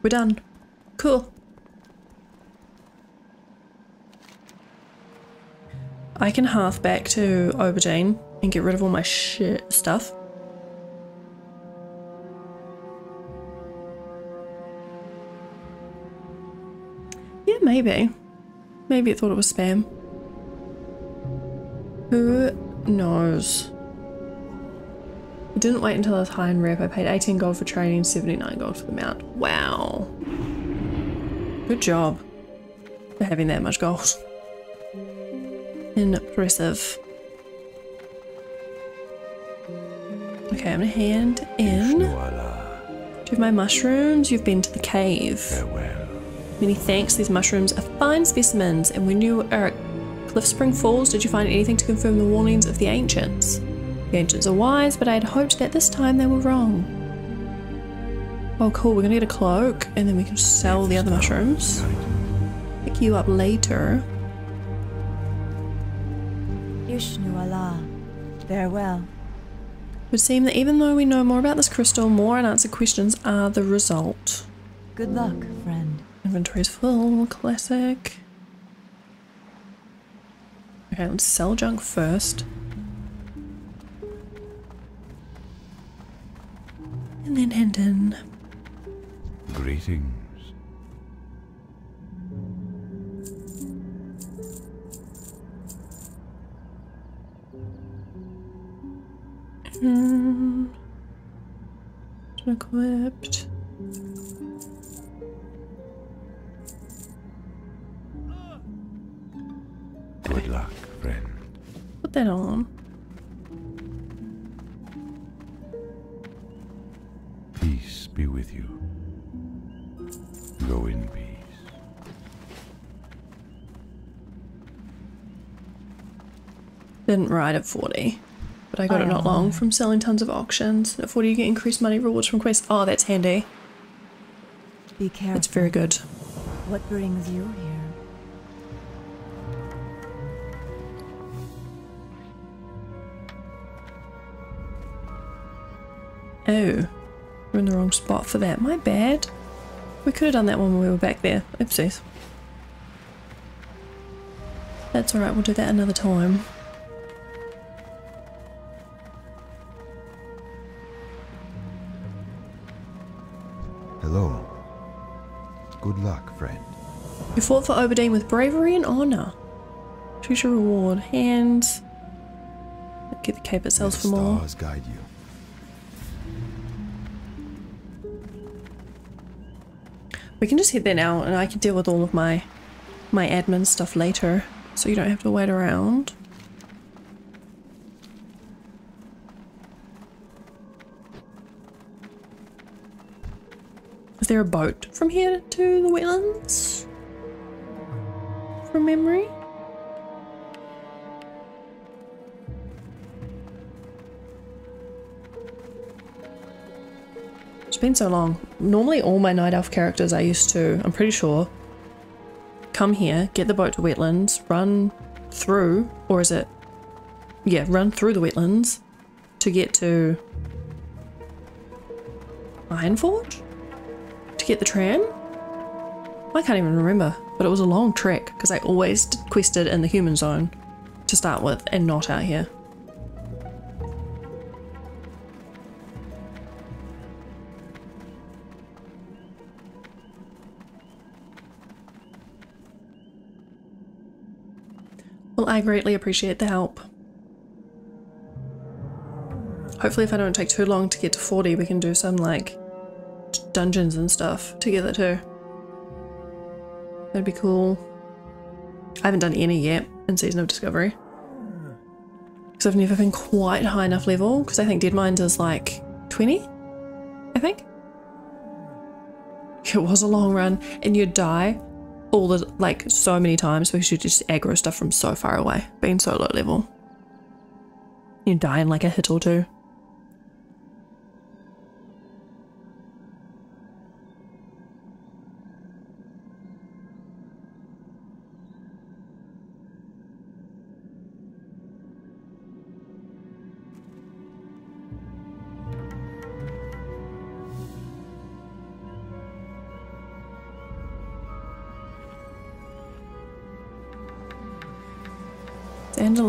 Speaker 1: We're done. Cool. I can half back to Auberdine and get rid of all my shit stuff. Yeah, maybe. Maybe it thought it was spam. Who knows? I didn't wait until I was high in rep. I paid 18 gold for training, 79 gold for the mount. Wow. Good job for having that much gold. Impressive. Okay, I'm gonna hand in. Do you have my mushrooms? You've been to the cave.
Speaker 2: Farewell.
Speaker 1: Many thanks. These mushrooms are fine specimens. And when you are at Cliffspring Falls, did you find anything to confirm the warnings of the ancients? The ancients are wise, but I had hoped that this time they were wrong. Oh cool, we're gonna get a cloak and then we can sell the other mushrooms. Pick you up later.
Speaker 2: Ishnu-alah. Farewell.
Speaker 1: It would seem that even though we know more about this crystal, more unanswered questions are the result.
Speaker 2: Good luck, friend.
Speaker 1: Inventory's full, classic. Okay, let's sell junk first. And then Hendon.
Speaker 3: Greetings.
Speaker 1: Hmm. Equipped.
Speaker 3: Good luck, friend.
Speaker 1: Put that on.
Speaker 3: Be with you. Go in peace.
Speaker 1: Didn't ride at 40, but I got
Speaker 2: I
Speaker 1: it oh,
Speaker 2: not
Speaker 1: long from selling tons of auctions. At 40, you get increased money rewards from quests. Oh, that's handy.
Speaker 2: Be careful.
Speaker 1: It's very good.
Speaker 2: What brings you here?
Speaker 1: Oh, we're in the wrong spot for that. My bad. We could have done that one when we were back there. Oopsies. That's alright, we'll do that another time.
Speaker 4: Hello. Good luck, friend.
Speaker 1: You fought for Auberdine with bravery and honour. Treasure reward. Hands. Get the cape it sells for more.
Speaker 4: Stars guide you.
Speaker 1: We can just hit there now and I can deal with all of my my admin stuff later. So you don't have to wait around. Is there a boat from here to the wetlands? From memory? It's been so long. Normally all my night elf characters I used to, I'm pretty sure, come here, get the boat to wetlands, run through, or is it, yeah, run through the wetlands to get to Ironforge? To get the tram? I can't even remember, but it was a long trek because I always quested in the human zone to start with and not out here. Well, I greatly appreciate the help. Hopefully if I don't take too long to get to 40, we can do some, like, dungeons and stuff together too. That'd be cool. I haven't done any yet in Season of Discovery. Because I've never been quite high enough level, because I think Deadmines is like 20, I think. It was a long run, and you'd die all the like so many times because you just aggro stuff from so far away, being so low level. You die in like a hit or two.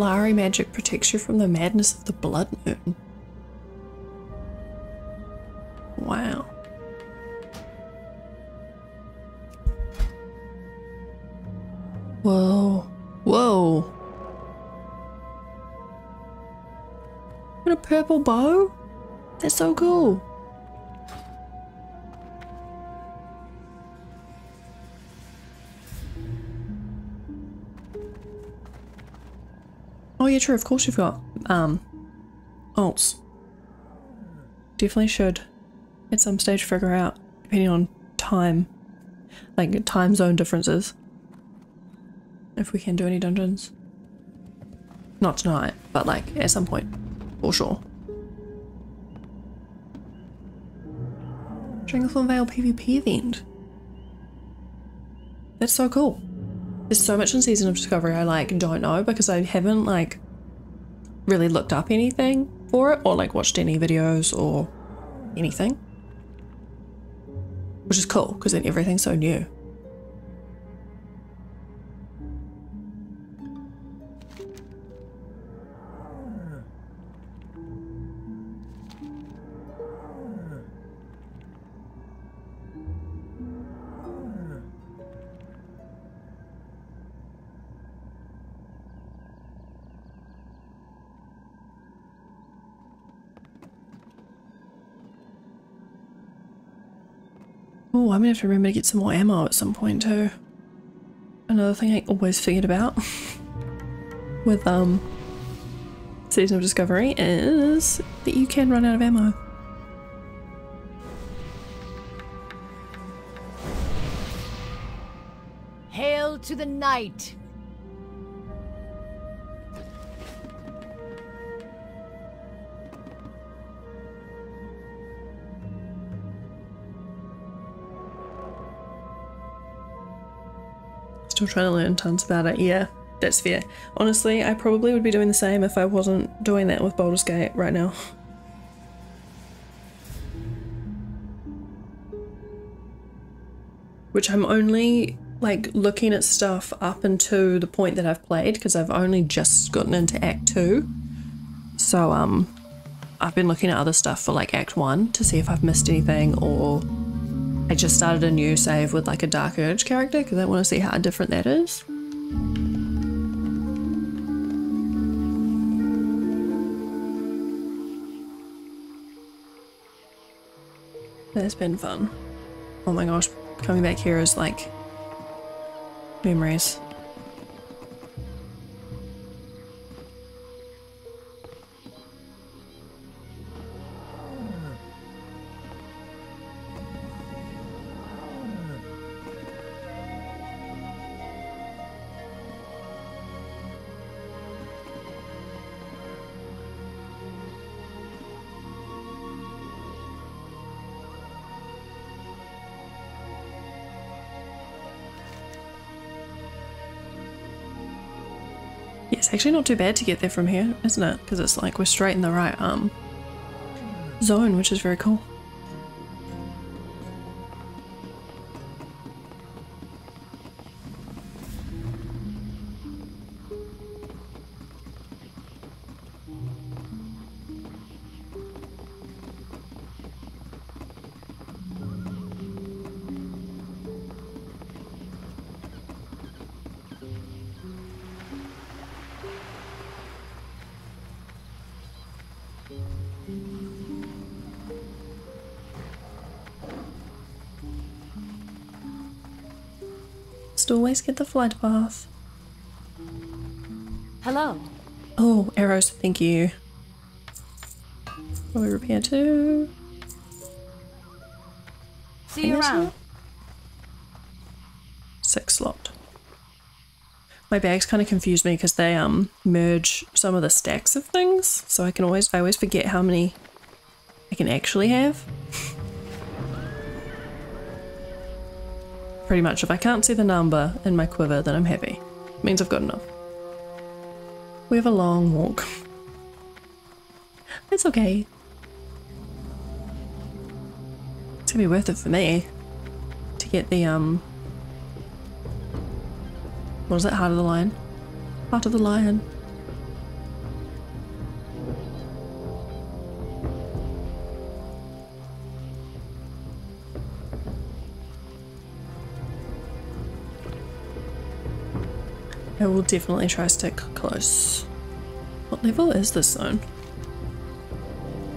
Speaker 1: Andalari magic protects you from the madness of the blood moon. Wow. Whoa. Whoa. What a purple bow? That's so cool. True. Of course you've got um alts. Definitely should at some stage figure out, depending on time, like time zone differences. If we can do any dungeons. Not tonight, but like at some point, for sure. Stranglethorn Vale PvP event. That's so cool. There's so much in Season of Discovery I like don't know because I haven't like really looked up anything for it or like watched any videos or anything. Which is cool because then everything's so new. I'm gonna have to remember to get some more ammo at some point too. Another thing I always forget about with um Season of Discovery is that you can run out of ammo.
Speaker 5: Hail to the night!
Speaker 1: Still trying to learn tons about it. Yeah, that's fair. Honestly, I probably would be doing the same if I wasn't doing that with Baldur's Gate right now. Which I'm only like looking at stuff up until the point that I've played because I've only just gotten into Act 2. So um I've been looking at other stuff for like Act 1 to see if I've missed anything or I just started a new save with like a Dark Urge character because I want to see how different that is. That's been fun. Oh my gosh, coming back here is like memories. Actually not too bad to get there from here, isn't it? Because it's like we're straight in the right um zone, which is very cool. Always get the flood path.
Speaker 5: Hello.
Speaker 1: Oh, arrows, thank you. Will we repair too?
Speaker 5: See you around.
Speaker 1: Six slot. My bags kind of confuse me because they um merge some of the stacks of things, so I can always I always forget how many I can actually have. Pretty much, if I can't see the number in my quiver, then I'm happy. means I've got enough. We have a long walk. That's okay. It's gonna be worth it for me to get the um what is it? Heart of the Lion? Heart of the Lion. I will definitely try to stick close. What level is this zone?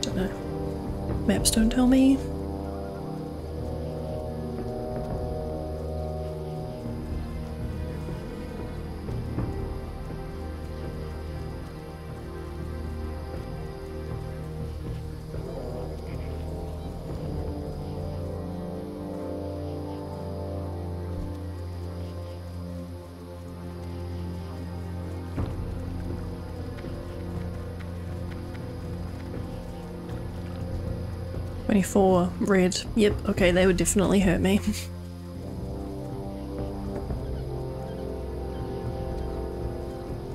Speaker 1: Don't know. Maps don't tell me. 24 red. Yep, okay, they would definitely hurt me.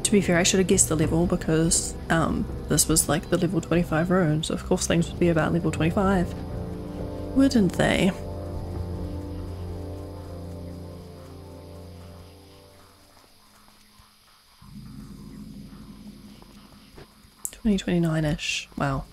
Speaker 1: to be fair, I should have guessed the level because um, this was like the level 25 rune, so of course things would be about level 25. Wouldn't they? Twenty twenty nine ish. Wow.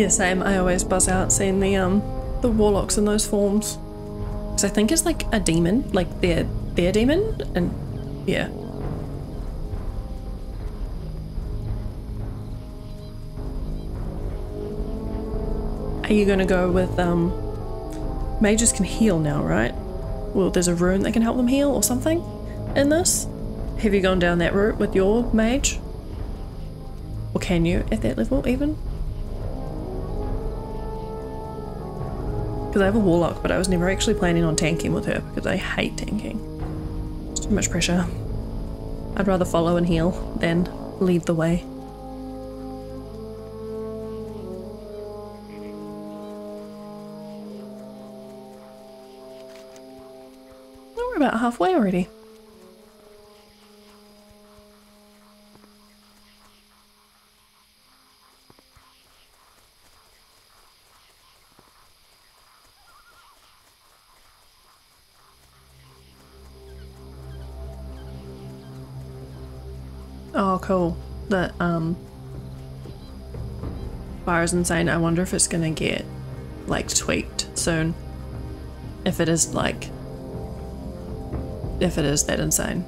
Speaker 1: Yeah, same. I always buzz out seeing the um the warlocks in those forms. Because I think it's like a demon, like their their demon, and yeah. Are you gonna go with um mages can heal now, right? Well, there's a rune that can help them heal or something in this. Have you gone down that route with your mage? Or can you at that level even? Because I have a warlock, but I was never actually planning on tanking with her because I hate tanking. It's too much pressure. I'd rather follow and heal than lead the way. We're about halfway already. Cool. The um, is insane. I wonder if it's gonna get like tweaked soon. If it is like, if it is that insane.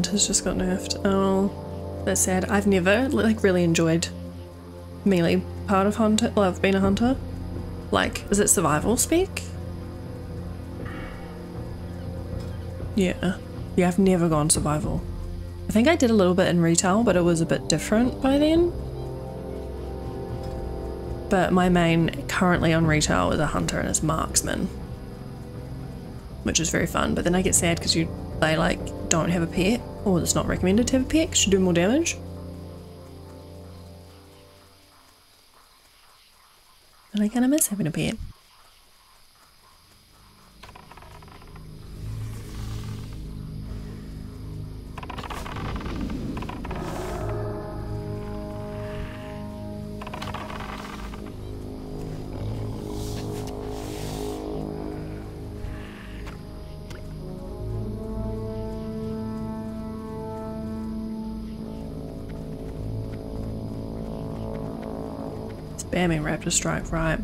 Speaker 1: Hunters just got nerfed. Oh, that's sad. I've never like really enjoyed melee part of hunter. Well, I've been a hunter. Like, is it survival spec? Yeah. Yeah, I've never gone survival. I think I did a little bit in retail, but it was a bit different by then. But my main currently on retail is a hunter and it's marksman. Which is very fun, but then I get sad because you they like don't have a pet or it's not recommended to have a pet should do more damage. And I kind of miss having a pet. Raptor Strike, right.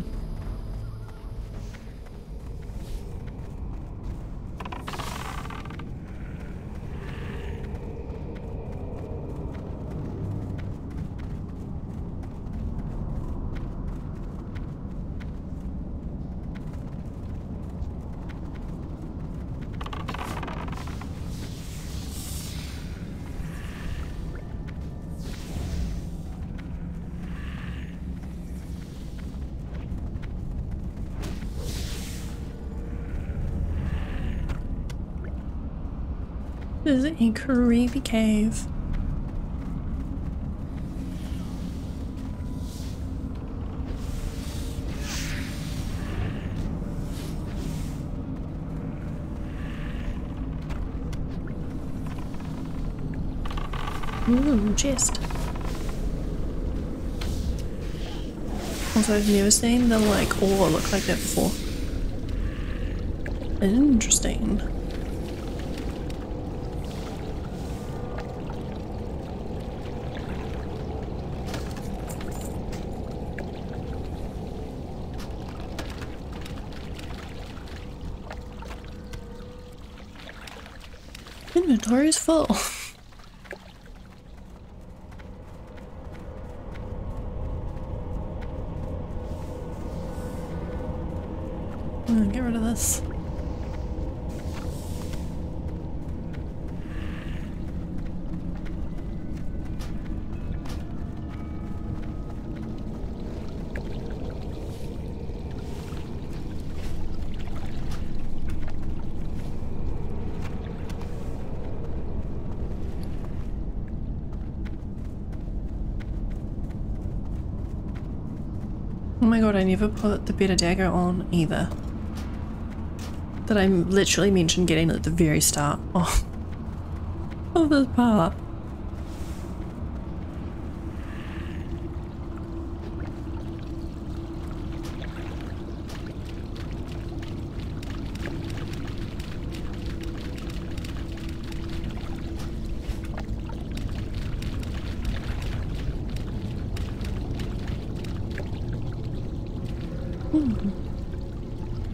Speaker 1: This is a creepy cave. Ooh, chest. Also, I've never seen the like ore look like that before. Interesting. Is full. never put the better dagger on either. That I literally mentioned getting at the very start of, of this part.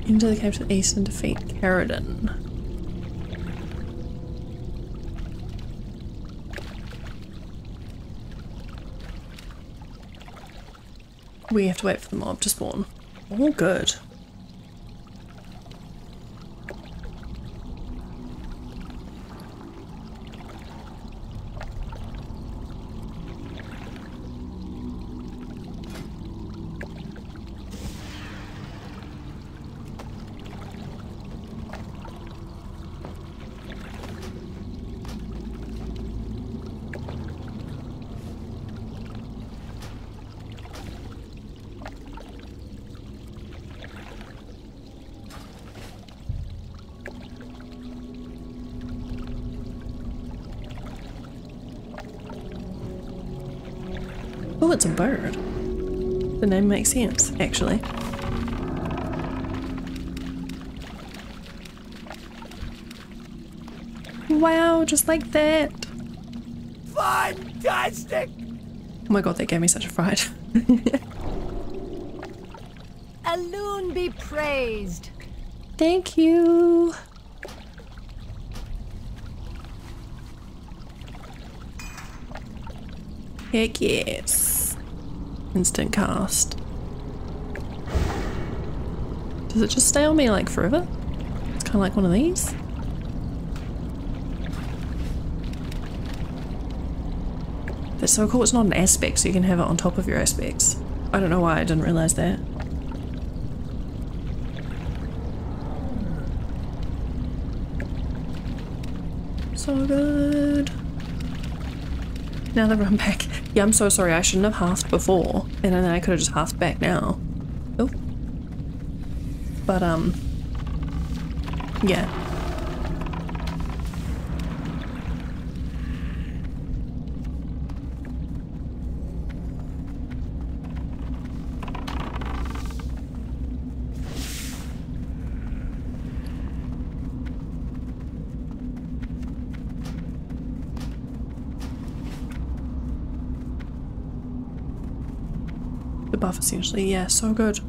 Speaker 1: Into the the east and defeat Caradon. We have to wait for the mob to spawn. All good. Makes sense, actually. Wow, just like that.
Speaker 5: Fantastic!
Speaker 1: Oh my god, that gave me such a fright.
Speaker 5: Elune be praised.
Speaker 1: Thank you. Heck yes. Instant cast. Does it just stay on me like forever? It's kind of like one of these. That's so cool. It's not an aspect, so you can have it on top of your aspects. I don't know why I didn't realize that. So good. Now the run back. Yeah, I'm so sorry. I shouldn't have halved before. And then I could have just halved back now. But, um. Yeah. The buff essentially. Yeah, so good.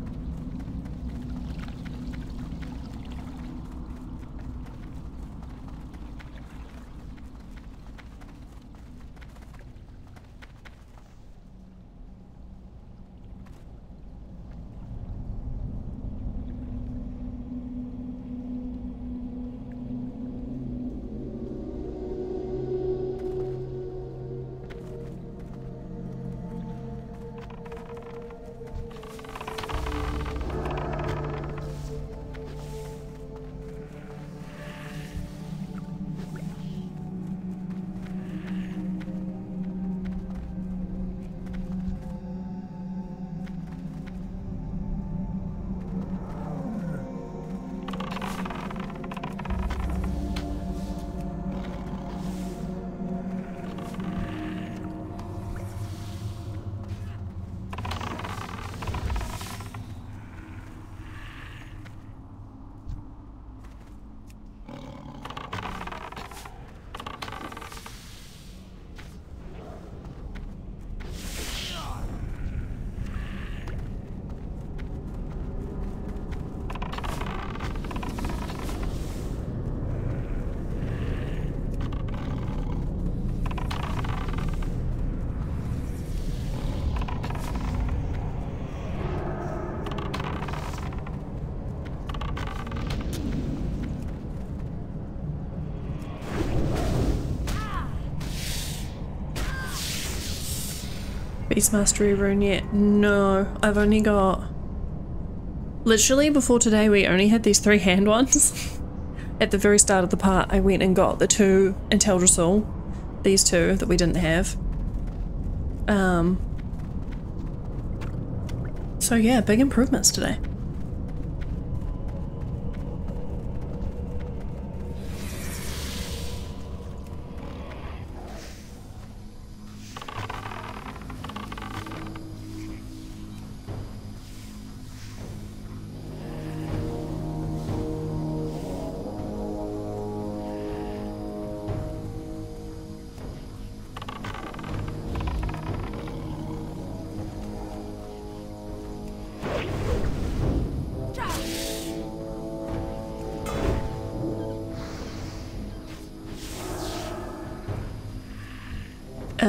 Speaker 1: Mastery rune yet? No, I've only got... Literally before today we only had these three hand ones. At the very start of the part I went and got the two in Teldrassil. These two that we didn't have. Um... So yeah, big improvements today.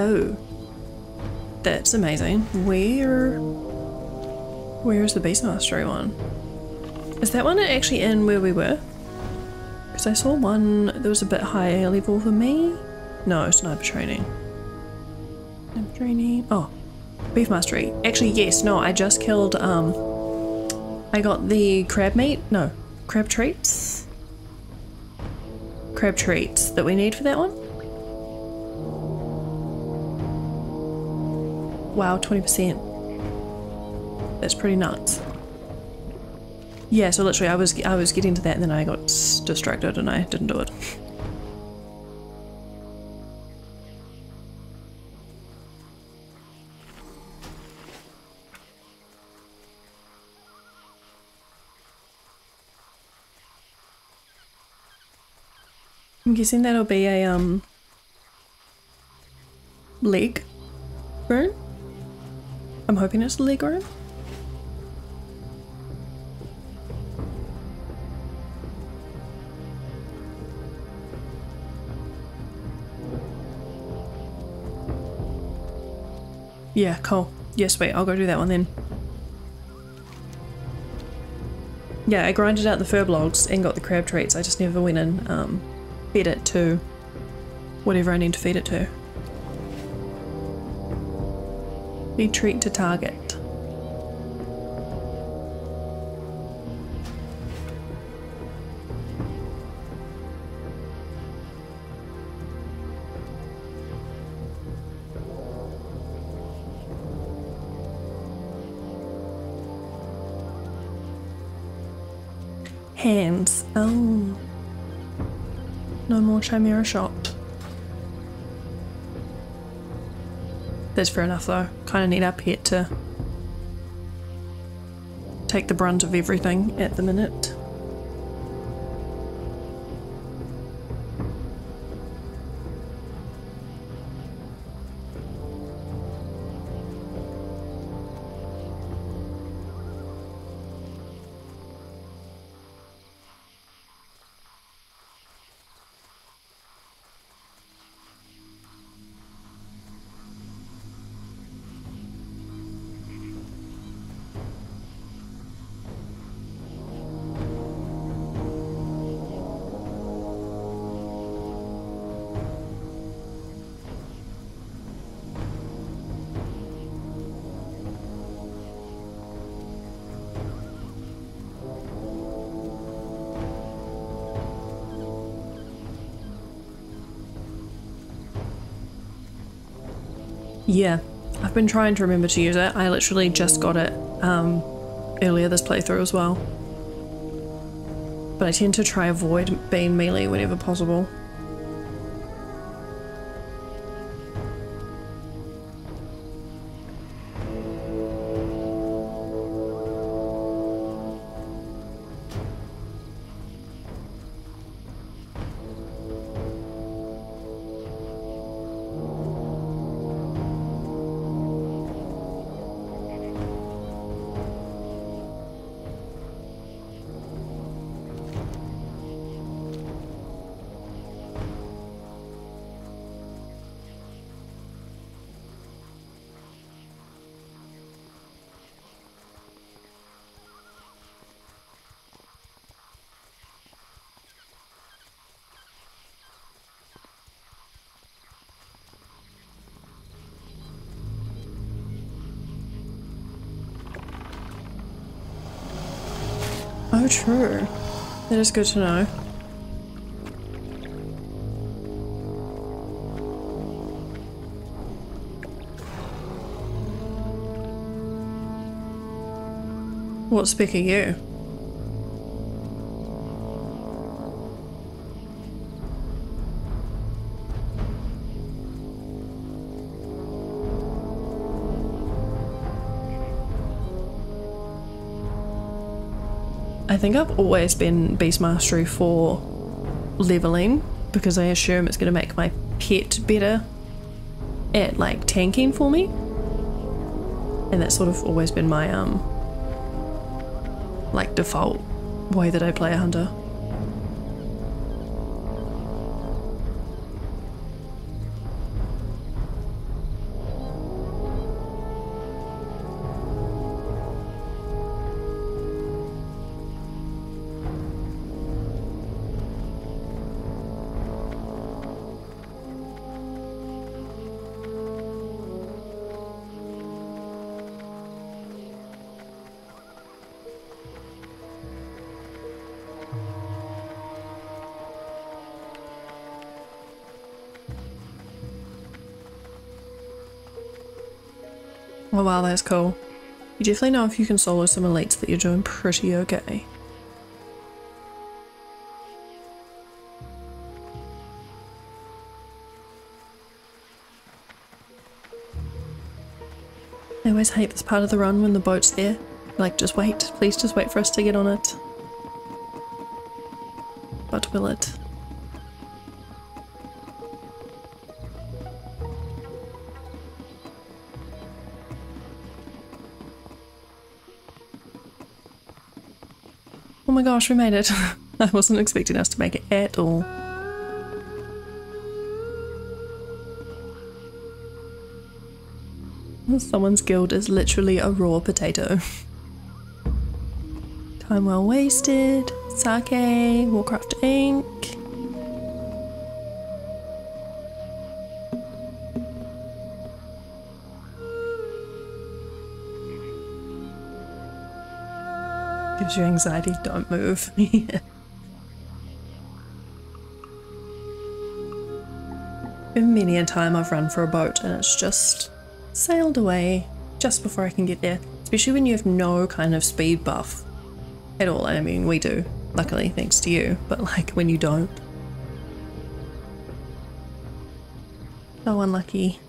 Speaker 1: Oh. That's amazing. Where... Where's the Beast Mastery one? Is that one actually in where we were? Because I saw one that was a bit higher level for me. No, sniper training. Sniper training. Oh, Beast Mastery. Actually, yes. No, I just killed. Um, I got the crab meat. No, crab treats. Crab treats that we need for that one. Wow, twenty percent. That's pretty nuts. Yeah, so literally I was I was getting to that and then I got distracted and I didn't do it. I'm guessing that'll be a um leg rune. I'm hoping it's a leg rune. Yeah, cool. Yes, wait, I'll go do that one then. Yeah, I grinded out the furbolgs and got the crab treats. I just never went and um, fed it to whatever I need to feed it to. Feed treat to target. Hands. Oh. No more Chimera shot. That's fair enough though. Kinda need up here to take the brunt of everything at the minute. Yeah, I've been trying to remember to use it. I literally just got it um, earlier this playthrough as well. But I tend to try avoid being melee whenever possible. True. That is good to know. What spec are you? I think I've always been Beast Mastery for leveling because I assume it's going to make my pet better at like tanking for me. And that's sort of always been my um like default way that I play a hunter. Wow, that's cool. You definitely know if you can solo some elites that you're doing pretty okay. I always hate this part of the run when the boat's there. Like, just wait. Please just wait for us to get on it. But will it? Gosh, we made it. I wasn't expecting us to make it at all. Someone's guild is literally a raw potato. Time well wasted. Sake, Warcraft Inc. Gives you anxiety, don't move. Been many a time I've run for a boat and it's just sailed away just before I can get there. Especially when you have no kind of speed buff at all. I mean, we do, luckily, thanks to you, but like when you don't. So unlucky.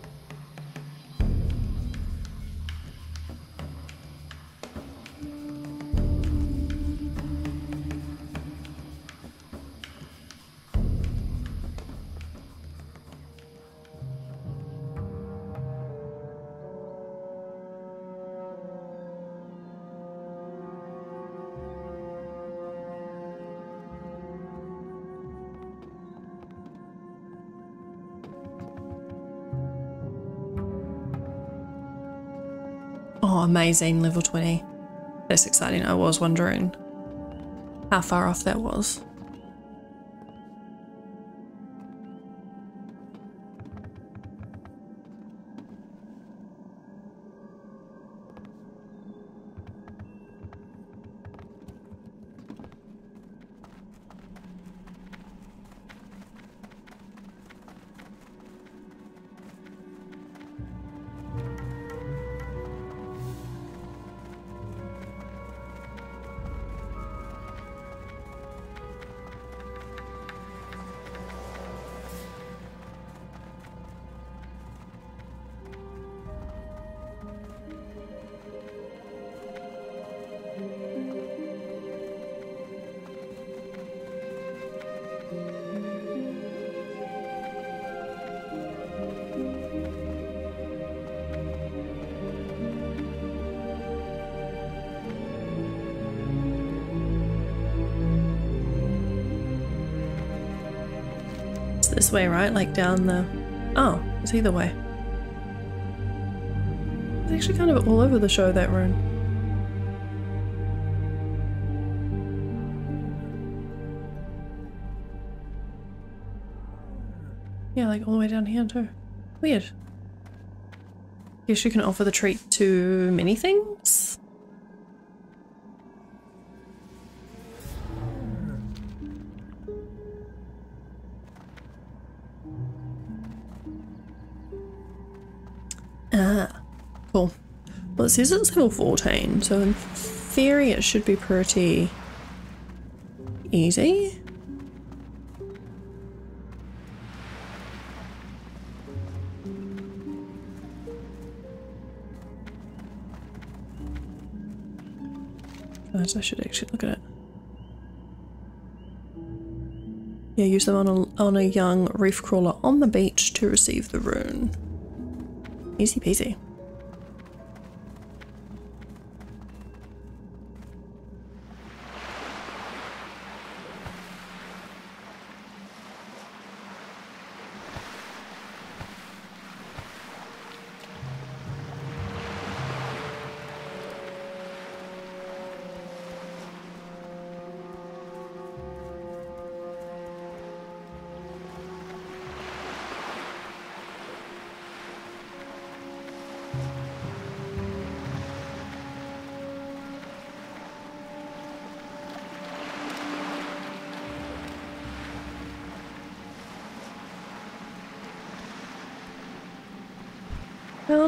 Speaker 1: Oh, amazing, level 20. That's exciting. I was wondering how far off that was. Way, right? Like down the... Oh, it's either way. It's actually kind of all over the show, that rune. Yeah, like all the way down here too. Weird. Guess you can offer the treat to many things? Well, it says it's level 14, so in theory it should be pretty easy. I should actually look at it. Yeah, use them on a, on a young reef crawler on the beach to receive the rune. Easy peasy.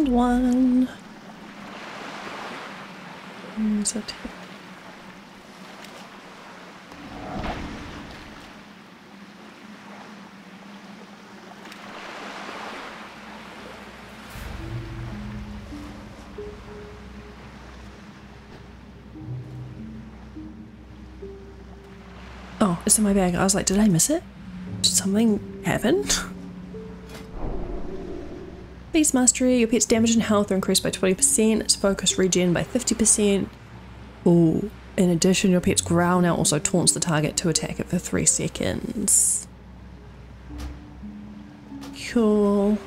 Speaker 1: Found one. Mm, Where's it? Oh, it's in my bag. I was like, did I miss it? Did something happen? Beast Mastery, your pet's damage and health are increased by 20%, its focus regen by 50%. Ooh. In addition, your pet's growl now also taunts the target to attack it for 3 seconds. Cool.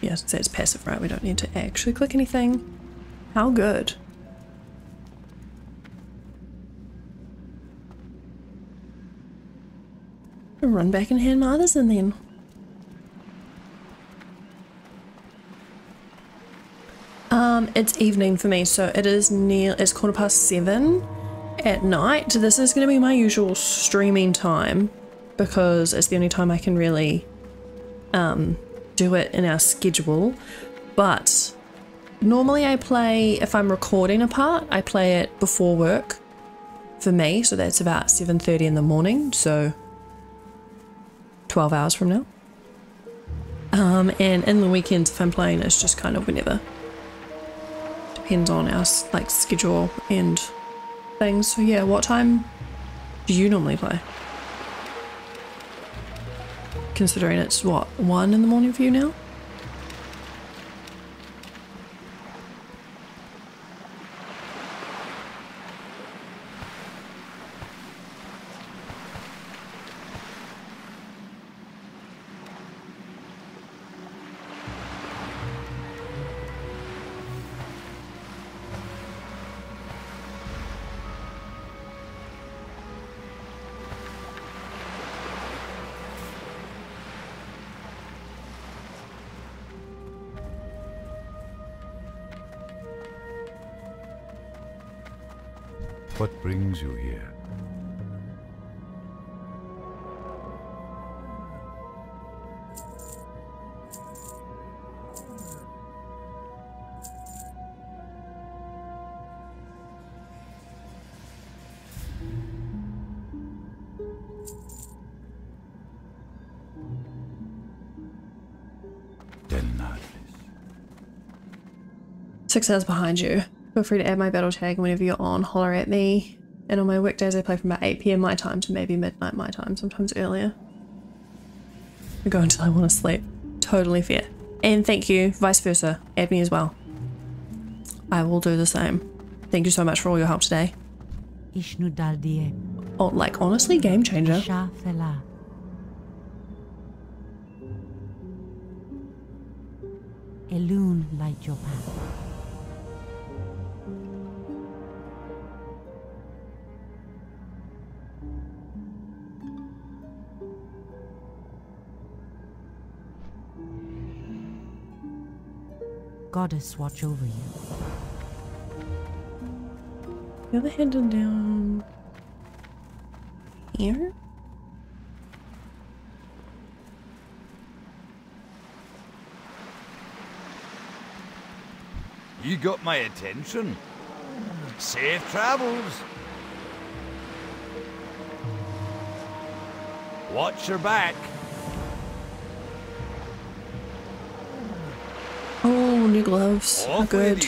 Speaker 1: Yeah, so it's passive, right? We don't need to actually click anything. How good. Run back and hand my others in then. Um, it's evening for me, so it is near, it's quarter past seven at night. This is going to be my usual streaming time because it's the only time I can really um, do it in our schedule. But normally I play, if I'm recording a part, I play it before work for me. So that's about 7.30 in the morning. So 12 hours from now. Um, and in the weekends, if I'm playing, it's just kind of whenever. Depends on our like schedule and things. So yeah, what time do you normally play? Considering it's what, one in the morning for you now? Six hours behind you. Feel free to add my battle tag whenever you're on, holler at me. And on my weekdays I play from about 8pm my time to maybe midnight my time, sometimes earlier. I go until I want to sleep. Totally fair. And thank you, vice versa. Add me as well. I will do the same. Thank you so much for all your help today. Oh, like honestly, game changer.
Speaker 2: Shah Fela. Elune light your path. goddess watch over you.
Speaker 1: The other hand down here.
Speaker 6: You got my attention. Safe travels. Watch your back.
Speaker 1: New gloves.
Speaker 6: Off
Speaker 1: good.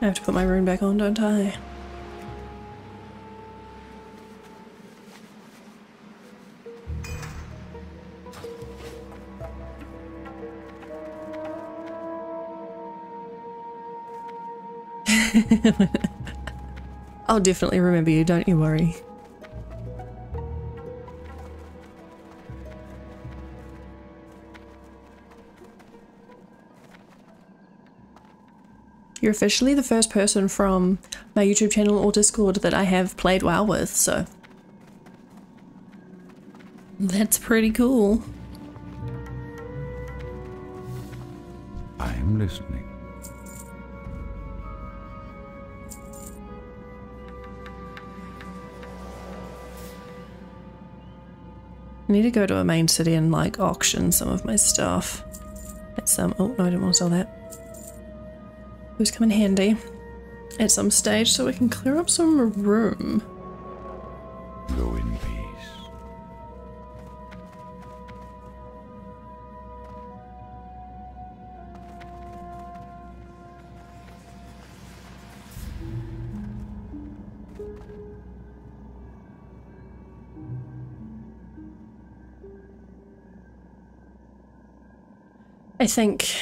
Speaker 1: I have to put my rune back on, don't I? I'll definitely remember you, don't you worry. You're officially the first person from my YouTube channel or Discord that I have played WoW with, so. That's pretty cool.
Speaker 3: I'm listening.
Speaker 1: I need to go to a main city and like auction some of my stuff. At some. Um, oh, no, I didn't want to sell that. Those come in handy at some stage so we can clear up some room.
Speaker 3: Go in peace.
Speaker 1: I think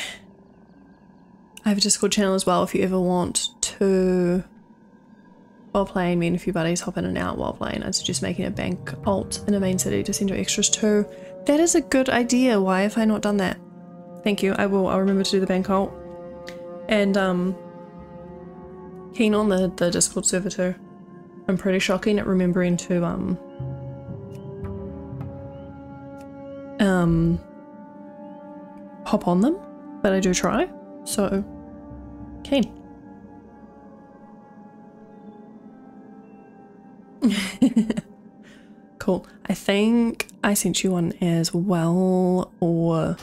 Speaker 1: I have a Discord channel as well if you ever want to while playing me and a few buddies hop in and out while playing. I'd suggest making a bank alt in a main city to send your extras to. That is a good idea. Why have I not done that? Thank you. I will I'll remember to do the bank alt. And um keen on the, the Discord server too. I'm pretty shocking at remembering to um um hop on them, but I do try. So, keen. cool. I think I sent you one as well, or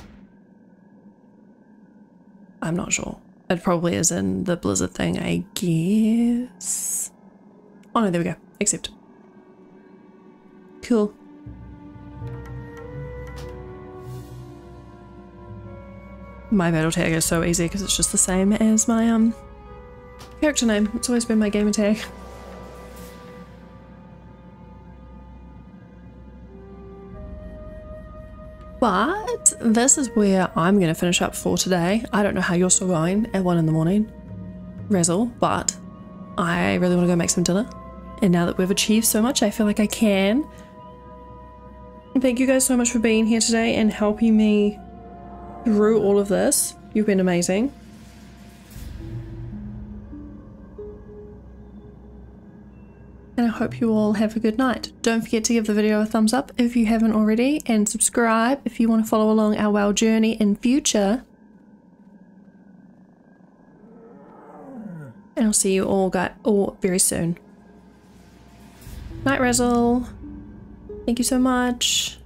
Speaker 1: I'm not sure. It probably is in the Blizzard thing, I guess. Oh no, there we go. Accept. Cool. My battle tag is so easy because it's just the same as my um character name. It's always been my gamer tag. But this is where I'm going to finish up for today. I don't know how you're still going at 1 in the morning, Razzle, but I really want to go make some dinner. And now that we've achieved so much, I feel like I can. Thank you guys so much for being here today and helping me through all of this. You've been amazing. And I hope you all have a good night. Don't forget to give the video a thumbs up if you haven't already, and subscribe if you want to follow along our WoW journey in future. And I'll see you all, got all very soon. Night, Razzle. Thank you so much.